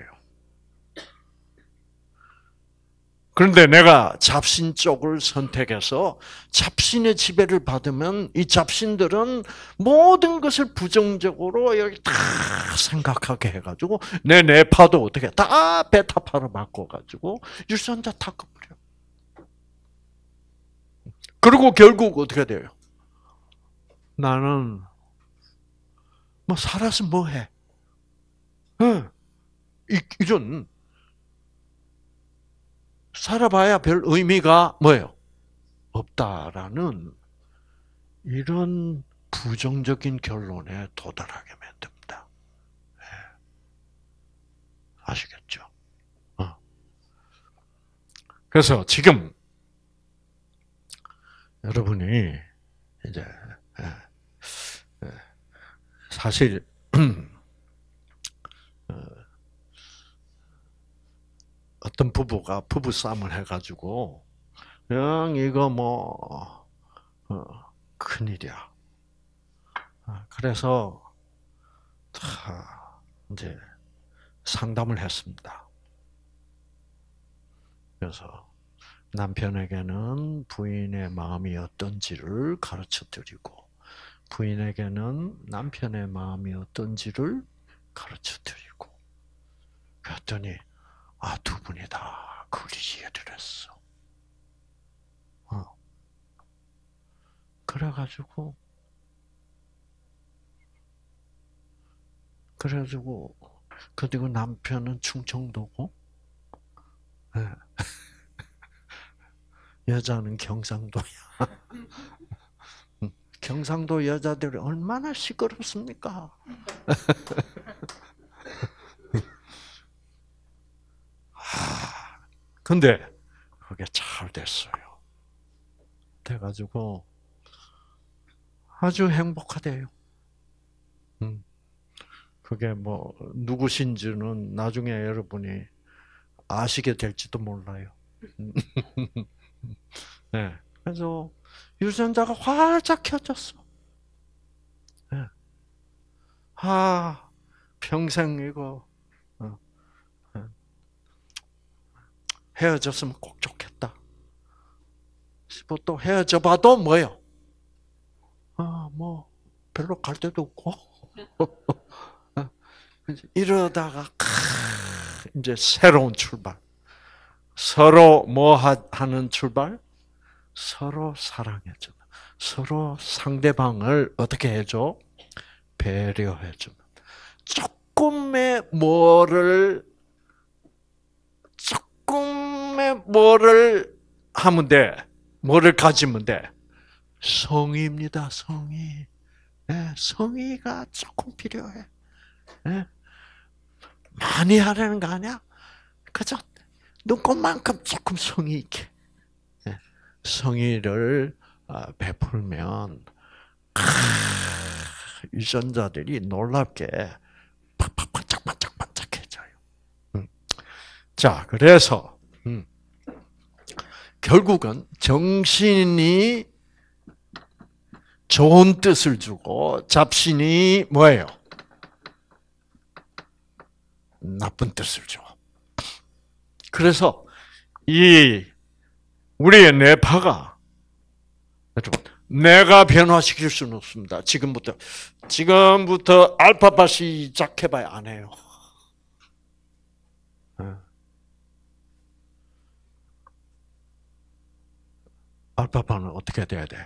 그런데 내가 잡신 쪽을 선택해서 잡신의 지배를 받으면 이 잡신들은 모든 것을 부정적으로 여기 다 생각하게 해가지고 내 뇌파도 어떻게 다 베타파로 바꿔가지고 유전자 다 꺼버려. 그리고 결국 어떻게 돼요? 나는 뭐 살아서 뭐해? 응. 이런 살아봐야 별 의미가 뭐예요? 없다라는 이런 부정적인 결론에 도달하게 만듭니다. 네. 아시겠죠? 어. 그래서 지금 여러분이 이제 사실 *clears throat* 어떤 부부가 부부 싸움을 해가지고 영 이거 뭐 어, 큰일이야. 아, 그래서 다 이제 상담을 했습니다. 그래서 남편에게는 부인의 마음이 어떤지를 가르쳐 드리고 부인에게는 남편의 마음이 어떤지를 가르쳐 드리고 그랬더니 아, 두 분이 다 그걸 이해를 했어. 어. 그래가지고, 그래가지고, 그리고 남편은 충청도고, 네. *laughs* 여자는 경상도야. *laughs* 경상도 여자들이 얼마나 시끄럽습니까? *laughs* 근데 그게 잘 됐어요. 돼가지고 아주 행복하대요. 음. 그게 뭐 누구신지는 나중에 여러분이 아시게 될지도 몰라요. *laughs* 네. 그래서 유전자가 활짝 켜졌어. 네. 아, 평생 이거 어, 어. 헤어졌으면 꼭 좋겠다. 싶어 또 헤어져 봐도 뭐요? 아, 뭐 별로 갈 데도 없고. *laughs* 이러다가 이제 새로운 출발. 서로 뭐 하는 출발? 서로 사랑해주는. 서로 상대방을 어떻게 해줘? 배려해주는. 조금의 뭐를 조금의 뭐를 하면 돼. 뭐를 가지면 돼. 성의입니다. 성의. 네, 성의가 조금 필요해. 네? 많이 하려는 거 아니야? 그저 눈꽃만큼 조금 성의 있게 네. 성의를 아, 베풀면 유전자들이 놀랍게 팍팍 반짝반짝 반짝해져요. 음. 자, 그래서 음. 결국은 정신이 좋은 뜻을 주고 잡신이 뭐예요? 나쁜 뜻을 줘. 그래서 이 우리의 뇌파가 내가 변화시킬 수는 없습니다. 지금부터 지금부터 알파파 시작해봐야 안 해요. 알파파는 어떻게 돼야 돼?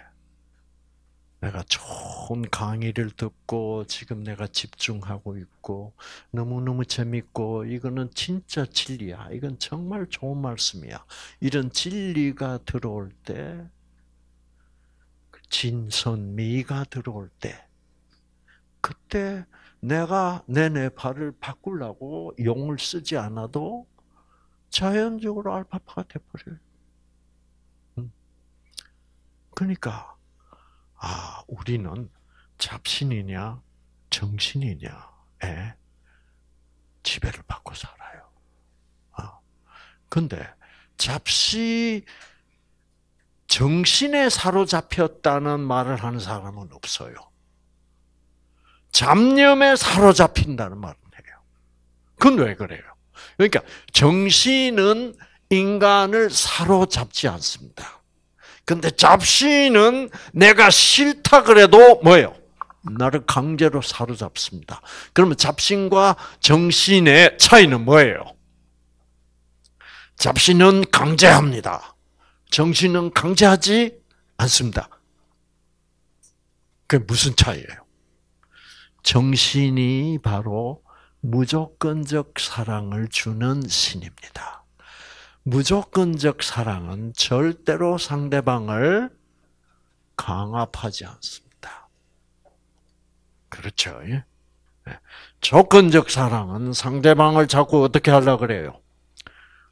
내가 좋은 강의를 듣고 지금 내가 집중하고 있고 너무너무 재밌고 이거는 진짜 진리야. 이건 정말 좋은 말씀이야. 이런 진리가 들어올 때 진선미가 들어올 때 그때 내가 내 뇌파를 바꾸려고 용을 쓰지 않아도 자연적으로 알파파가 돼버려요. 그러니까 아, 우리는 잡신이냐, 정신이냐에 지배를 받고 살아요. 아, 근데 잡시 정신에 사로잡혔다는 말을 하는 사람은 없어요. 잡념에 사로잡힌다는 말은 해요. 그건 왜 그래요? 그러니까 정신은 인간을 사로잡지 않습니다. 근데 잡신은 내가 싫다 그래도 뭐예요? 나를 강제로 사로잡습니다. 그러면 잡신과 정신의 차이는 뭐예요? 잡신은 강제합니다. 정신은 강제하지 않습니다. 그게 무슨 차이예요? 정신이 바로 무조건적 사랑을 주는 신입니다. 무조건적 사랑은 절대로 상대방을 강압하지 않습니다. 그렇죠? 예? 예. 조건적 사랑은 상대방을 자꾸 어떻게 하려 그래요?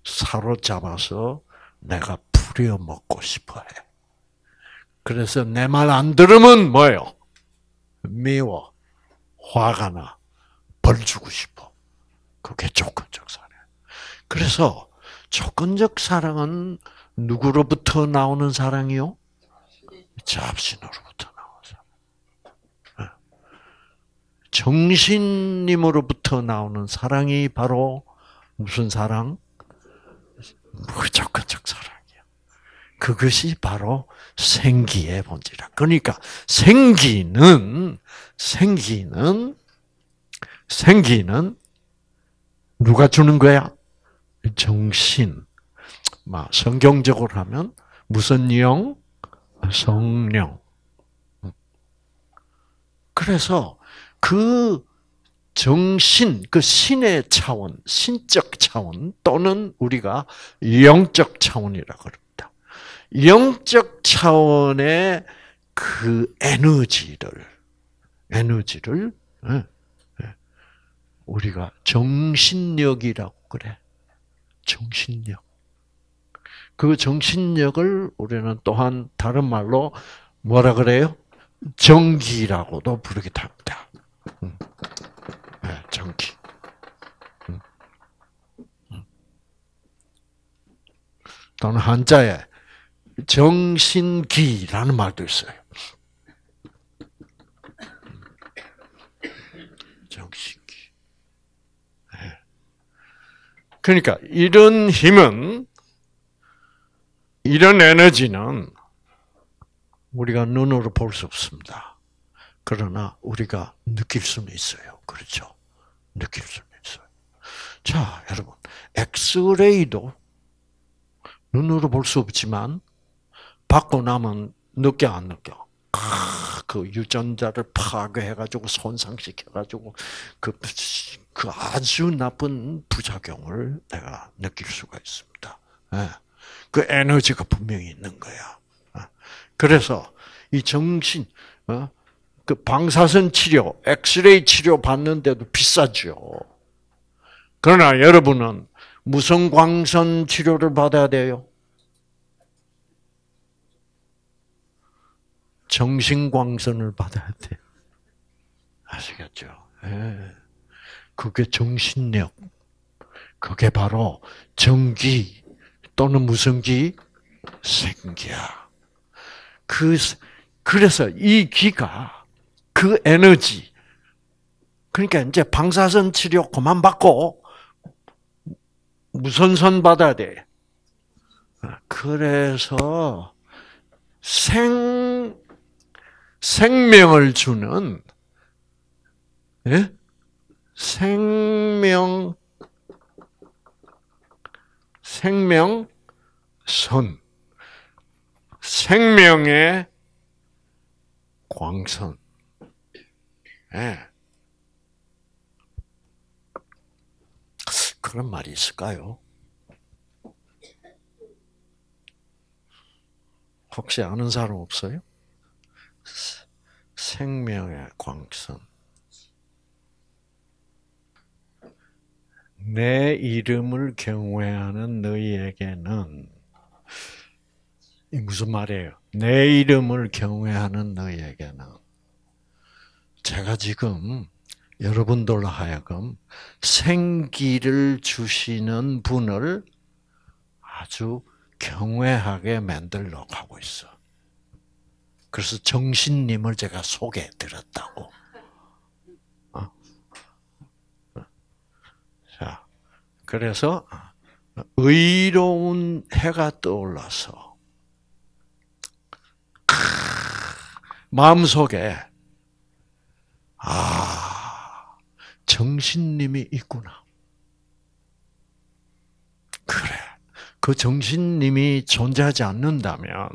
사로잡아서 내가 부려먹고 싶어 해. 그래서 내 말 안 들으면 뭐예요? 미워. 화가 나. 벌 주고 싶어. 그게 조건적 사랑. 그래서 조건적 사랑은 누구로부터 나오는 사랑이요? 잡신으로부터 나오는 사랑. 예. 정신님으로부터 나오는 사랑이 바로 무슨 사랑? 무조건적 사랑이야. 그것이 바로 생기의 본질이야. 그러니까 생기는 생기는 생기는 누가 주는 거야? 정신. 성경적으로 하면 무슨 영? 성령. 그래서 그 정신, 그 신의 차원, 신적 차원 또는 우리가 영적 차원이라고 합니다. 영적 차원의 그 에너지를, 에너지를 예, 예, 우리가 정신력이라고 그래. 정신력. 그 정신력을 우리는 또한 다른 말로 뭐라 그래요? 정기라고도 부르기도 합니다. 음. 예, 정기. 음. 음. 또는 한자에 정신기라는 말도 있어요. 그러니까 이런 힘은 이런 에너지는 우리가 눈으로 볼 수 없습니다. 그러나 우리가 느낄 수는 있어요. 그렇죠? 느낄 수는 있어요. 자, 여러분, 엑스레이도 눈으로 볼 수 없지만 받고 나면 느껴 안 느껴? 그 유전자를 파괴해가지고 손상시켜가지고 그, 그 아주 나쁜 부작용을 내가 느낄 수가 있습니다. 예. 그 에너지가 분명히 있는 거야. 어. 그래서 이 정신, 어? 그 방사선 치료, 엑스레이 치료 받는데도 비싸죠. 그러나 여러분은 무슨 광선 치료를 받아야 돼요? 정신광선을 받아야 돼. 아시겠죠? 예. 그게 정신력. 그게 바로 전기 또는 무슨 기? 생기야. 그, 그래서 이 기가 그 에너지, 그러니까 이제 방사선 치료 그만 받고 무선선 받아야 돼. 그래서 생 생명을 주는 예? 생명 생명선 생명의 광선 예. 그런 말이 있을까요? 혹시 아는 사람 없어요? 생명의 광선. 내 이름을 경외하는 너희에게는 이 무슨 말이에요? 내 이름을 경외하는 너희에게는 제가 지금 여러분들로 하여금 생기를 주시는 분을 아주 경외하게 만들러 가고 있어. 그래서 정신님을 제가 소개해 드렸다고. 어? 자, 그래서 의로운 해가 떠올라서 마음속에 아 정신님이 있구나. 그래. 그 정신님이 존재하지 않는다면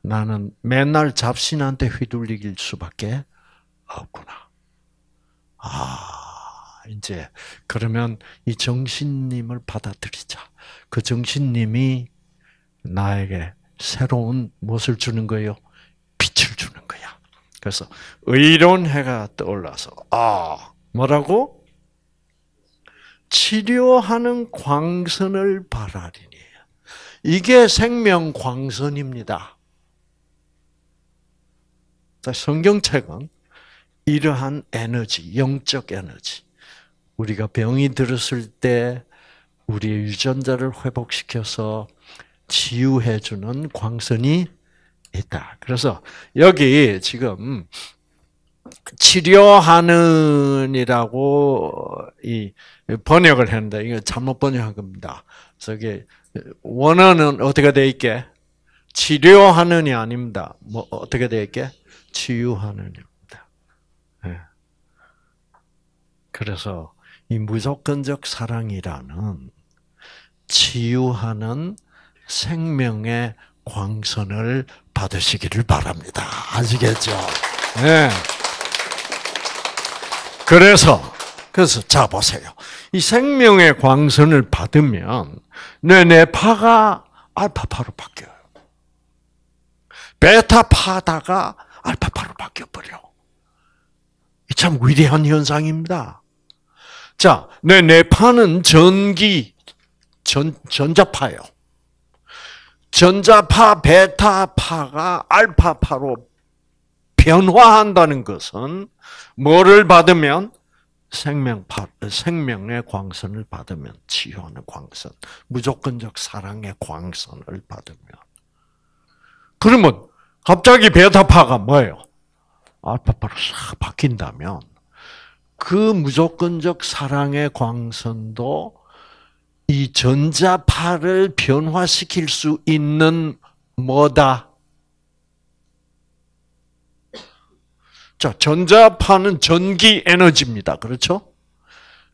나는 맨날 잡신한테 휘둘릴 수밖에 없구나. 아, 이제 그러면 이 정신님을 받아들이자. 그 정신님이 나에게 새로운 무엇을 주는 거예요? 빛을 주는 거야. 그래서 의로운 해가 떠올라서 아 뭐라고? 치료하는 광선을 바라리니 이게 생명 광선입니다. 성경책은 이러한 에너지, 영적 에너지, 우리가 병이 들었을 때 우리의 유전자를 회복시켜서 치유해주는 광선이 있다. 그래서 여기 지금 치료하는이라고 이 번역을 했는데 이거 잘못 번역한 겁니다. 저기 원어는 어떻게 돼 있게? 치료하는이 아닙니다. 뭐 어떻게 돼 있게? 치유하는입니다. 네. 그래서 이 무조건적 사랑이라는 치유하는 생명의 광선을 받으시기를 바랍니다. 아시겠죠? 네. 그래서 그래서 자 보세요. 이 생명의 광선을 받으면 내 뇌파가 알파파로 바뀌어요. 베타파다가 알파파로 바뀌어 버려. 참 위대한 현상입니다. 자, 내 뇌파는 전기, 전, 전자파예요. 전자파, 베타파가 알파파로 변화한다는 것은 뭐를 받으면 생명파, 생명의 광선을 받으면 치유하는 광선, 무조건적 사랑의 광선을 받으면 그러면 갑자기 베타파가 뭐예요? 알파파로 싹 바뀐다면 그 무조건적 사랑의 광선도 이 전자파를 변화시킬 수 있는 뭐다? 자, 전자파는 전기 에너지입니다. 그렇죠?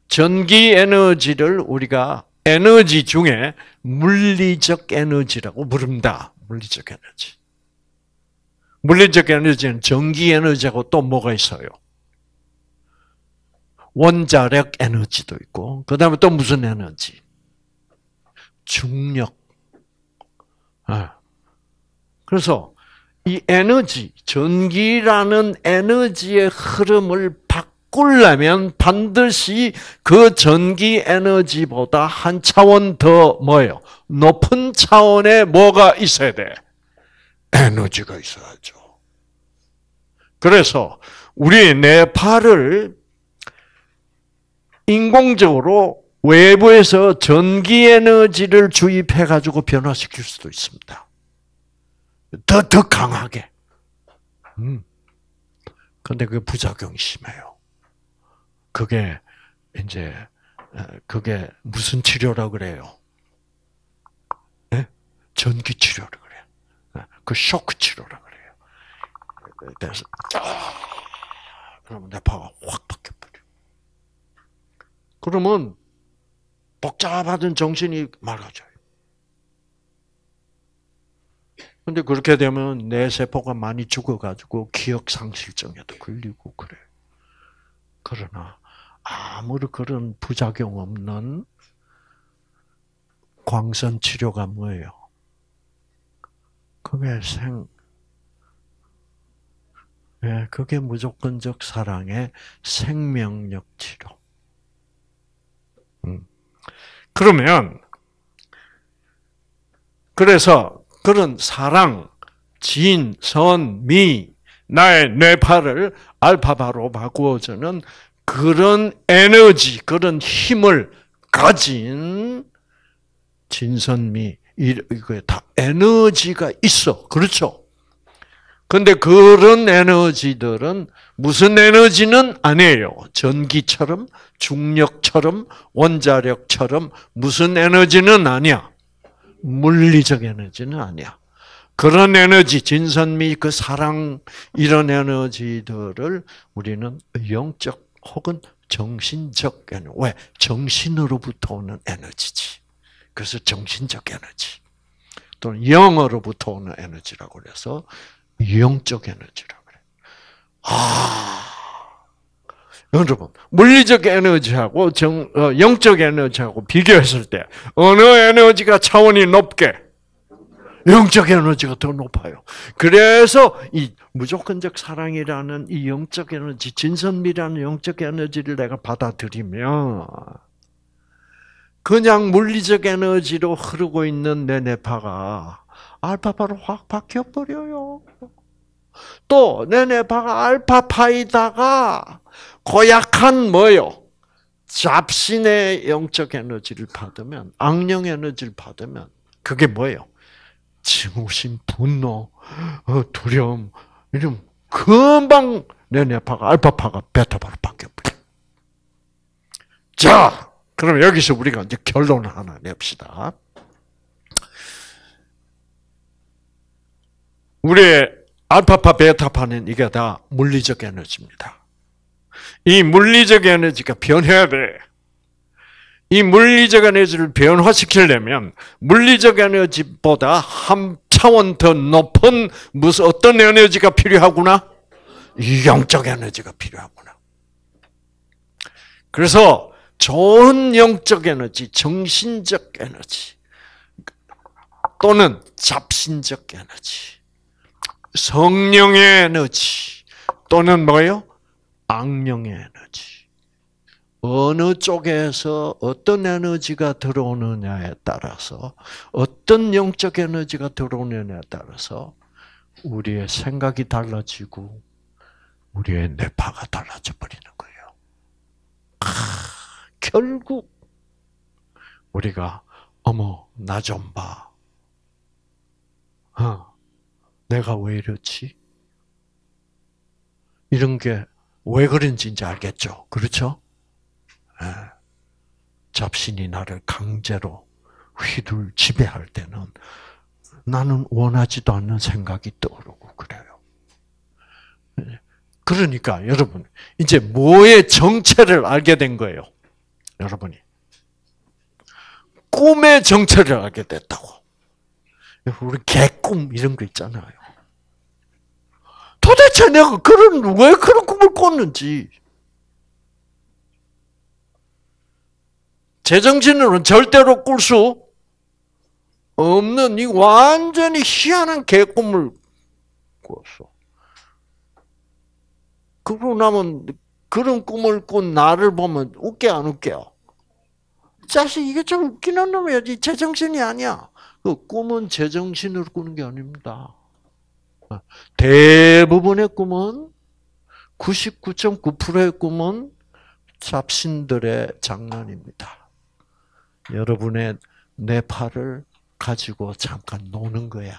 전기 에너지를 우리가 에너지 중에 물리적 에너지라고 부릅니다. 물리적 에너지. 물리적 에너지는 전기 에너지하고 또 뭐가 있어요? 원자력 에너지도 있고, 그 다음에 또 무슨 에너지? 중력. 아. 그래서 이 에너지, 전기라는 에너지의 흐름을 바꾸려면 반드시 그 전기 에너지보다 한 차원 더 뭐예요? 높은 차원에 뭐가 있어야 돼? 에너지가 있어야죠. 그래서 우리 뇌파를 인공적으로 외부에서 전기 에너지를 주입해 가지고 변화시킬 수도 있습니다. 더, 더 강하게. 음. 근데 그게 부작용이 심해요. 그게, 이제, 그게 무슨 치료라 그래요? 네? 전기 치료라 그래요. 그 쇼크 치료라 그래요. 그래서, 그러면 뇌파가 확 바뀌어버려. 그러면, 복잡하던 정신이 맑아져요. 근데 그렇게 되면 내 세포가 많이 죽어가지고 기억 상실증에도 걸리고 그래. 그러나 아무리 그런 부작용 없는 광선 치료가 뭐예요? 그게 생, 예, 그게 무조건적 사랑의 생명력 치료. 음. 그러면, 그래서 그런 사랑, 진, 선, 미, 나의 뇌파를 알파바로 바꾸어주는 그런 에너지, 그런 힘을 가진 진선미, 이거 다 에너지가 있어. 그렇죠? 근데 그런 에너지들은 무슨 에너지는 아니에요. 전기처럼, 중력처럼, 원자력처럼 무슨 에너지는 아니야. 물리적 에너지는 아니야. 그런 에너지, 진선미, 그 사랑, 이런 에너지들을 우리는 영적 혹은 정신적 에너지. 왜? 정신으로부터 오는 에너지지. 그래서 정신적 에너지. 또는 영어로부터 오는 에너지라고 그래서 영적 에너지라고 그래. 아. 여러분, 물리적 에너지하고 정, 어, 영적 에너지하고 비교했을 때, 어느 에너지가 차원이 높게? 영적 에너지가 더 높아요. 그래서 이 무조건적 사랑이라는 이 영적 에너지, 진선미라는 영적 에너지를 내가 받아들이면, 그냥 물리적 에너지로 흐르고 있는 내 뇌파가 알파파로 확 바뀌어버려요. 또, 내 뇌파가 알파파이다가 고약한 뭐요? 잡신의 영적 에너지를 받으면, 악령 에너지를 받으면, 그게 뭐예요? 증오심, 분노, 어, 두려움, 이런 금방 내 뇌파가 알파파가 베타파로 바뀌어버려. 자, 그럼 여기서 우리가 이제 결론을 하나 냅시다. 우리의 알파파, 베타파는 이게 다 물리적 에너지입니다. 이 물리적 에너지가 변해야 돼. 이 물리적 에너지를 변화시키려면 물리적 에너지보다 한 차원 더 높은 무슨 어떤 에너지가 필요하구나? 영적 에너지가 필요하구나. 그래서 좋은 영적 에너지, 정신적 에너지 또는 잡신적 에너지, 성령의 에너지 또는 뭐요? 악령의 에너지. 어느 쪽에서 어떤 에너지가 들어오느냐에 따라서 어떤 영적 에너지가 들어오느냐에 따라서 우리의 생각이 달라지고 우리의 뇌파가 달라져 버리는 거예요. 결국 우리가 어머 나 좀 봐. 어, 내가 왜 이렇지? 이런 게 왜 그런지 이제 알겠죠. 그렇죠? 네. 잡신이 나를 강제로 휘둘 지배할 때는 나는 원하지도 않는 생각이 떠오르고 그래요. 그러니까 여러분 이제 뭐의 정체를 알게 된 거예요. 여러분이 꿈의 정체를 알게 됐다고. 우리 개꿈 이런 거 있잖아요. 도대체 내가 그런 왜 그런 꿈을 꿨는지 제정신으로는 절대로 꿀 수 없는 이 완전히 희한한 개꿈을 꿨어. 그러고 나면 그런 꿈을 꾼 나를 보면 웃게 안 웃겨? 자식 이게 좀 웃기는 놈이야지 제정신이 아니야. 그 꿈은 제정신으로 꾸는 게 아닙니다. 대부분의 꿈은 99.9%의 꿈은 잡신들의 장난입니다. 여러분의 내 팔을 가지고 잠깐 노는 거야.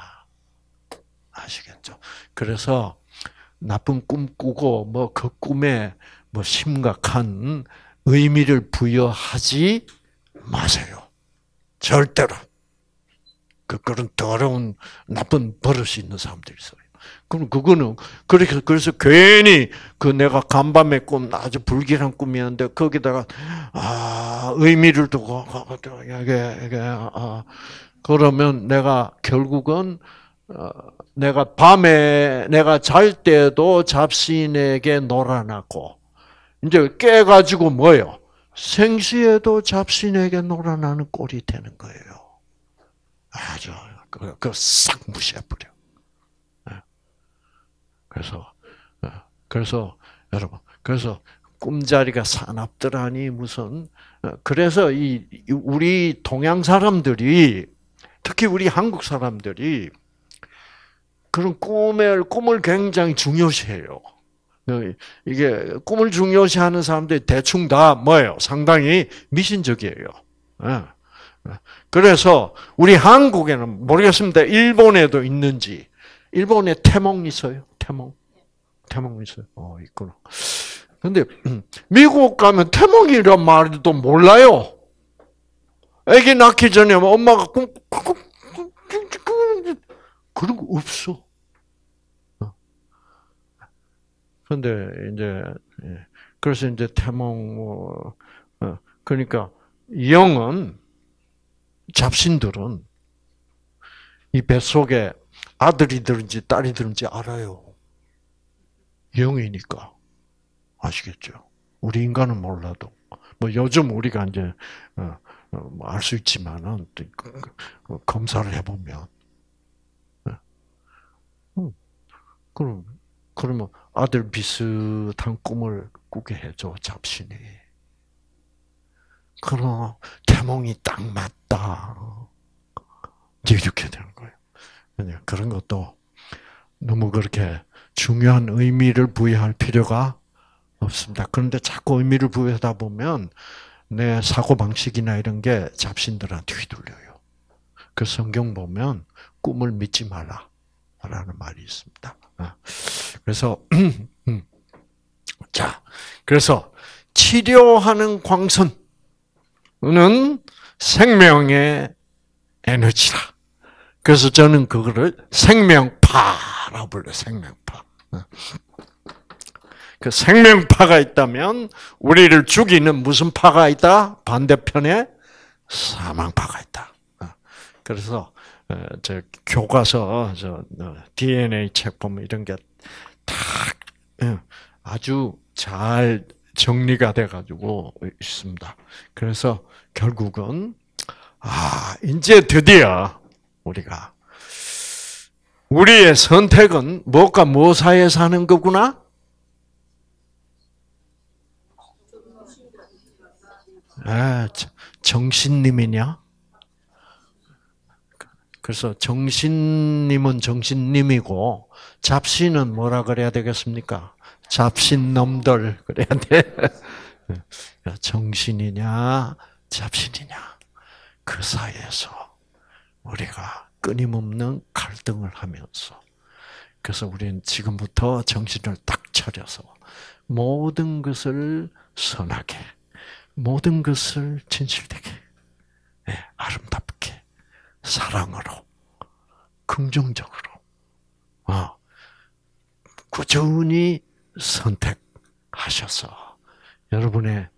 아시겠죠? 그래서 나쁜 꿈 꾸고 뭐 그 꿈에 뭐 심각한 의미를 부여하지 마세요. 절대로. 그 그런 더러운 나쁜 버릇이 있는 사람들이 있어요. 그럼 그거는 그렇게 그래서 괜히 그 내가 간밤의 꿈 아주 불길한 꿈이었는데 거기다가 아 의미를 두고 이게 이게 아 그러면 내가 결국은 어, 내가 밤에 내가 잘 때도 잡신에게 놀아나고 이제 깨가지고 뭐요? 생시에도 잡신에게 놀아나는 꼴이 되는 거예요. 아주 그싹 무시해버려. 예. 그래서 예. 그래서 여러분 그래서 꿈자리가 사납더라니 무슨 어, 그래서 이 우리 동양 사람들이 특히 우리 한국 사람들이 그런 꿈을 꿈을 굉장히 중요시해요. 어, 이게 꿈을 중요시하는 사람들이 대충 다 뭐예요? 상당히 미신적이에요. 예. 그래서 우리 한국에는 모르겠습니다. 일본에도 있는지. 일본에 태몽 있어요. 태몽. 태몽 있어요. 어, 있구나. 근데 *clears throat* 미국 가면 태몽이란 말도 몰라요. 아기 낳기 전에 엄마가 꿈, 꿈, 그런 거 없어. 근데 이제 그래서 이제 태몽 뭐 그러니까 영은 잡신들은 이 뱃속에 아들이 들은지 딸이 들은지 알아요. 영이니까. 아시겠죠? 우리 인간은 몰라도. 뭐 요즘 우리가 이제, 어, 어, 뭐 알수 있지만은, 그, 그, 그, 검사를 해보면. 음, 그럼, 그러면 아들 비슷한 꿈을 꾸게 해줘, 잡신이. 그럼 태몽이 딱 맞다. 이렇게 되는 거예요. 그런 것도 너무 그렇게 중요한 의미를 부여할 필요가 없습니다. 그런데 자꾸 의미를 부여하다 보면 내 사고 방식이나 이런 게 잡신들한테 휘둘려요. 그 성경 보면 꿈을 믿지 말라 라는 말이 있습니다. 아, 그래서 *clears throat* 자, 그래서 치료하는 광선 는 생명의 에너지다. 그래서 저는 그거를 생명파라고 불러요. 생명파. 그 생명파가 있다면 우리를 죽이는 무슨 파가 있다? 반대편에 사망파가 있다. 그래서 저 교과서 저 DNA 책 보면 이런 게다 아주 잘 정리가 돼 가지고 있습니다. 그래서 결국은 아, 이제 드디어 우리가 우리의 선택은 무엇과 무엇 사이에 사는 거구나? 아, 정신님이냐? 그래서 정신님은 정신님이고 잡신은 뭐라 그래야 되겠습니까? 잡신놈들 그래야 돼. 정신이냐, 잡신이냐. 그 사이에서 우리가 끊임없는 갈등을 하면서 그래서 우리는 지금부터 정신을 딱 차려서 모든 것을 선하게, 모든 것을 진실되게, 예, 아름답게, 사랑으로, 긍정적으로, 어, 꾸준히 선택하셔서 여러분의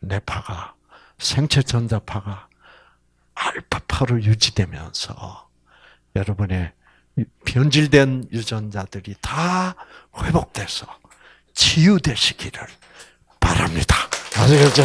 뇌파가 생체 전자파가 알파파로 유지되면서 여러분의 변질된 유전자들이 다 회복돼서 치유되시기를 바랍니다. 아시겠죠?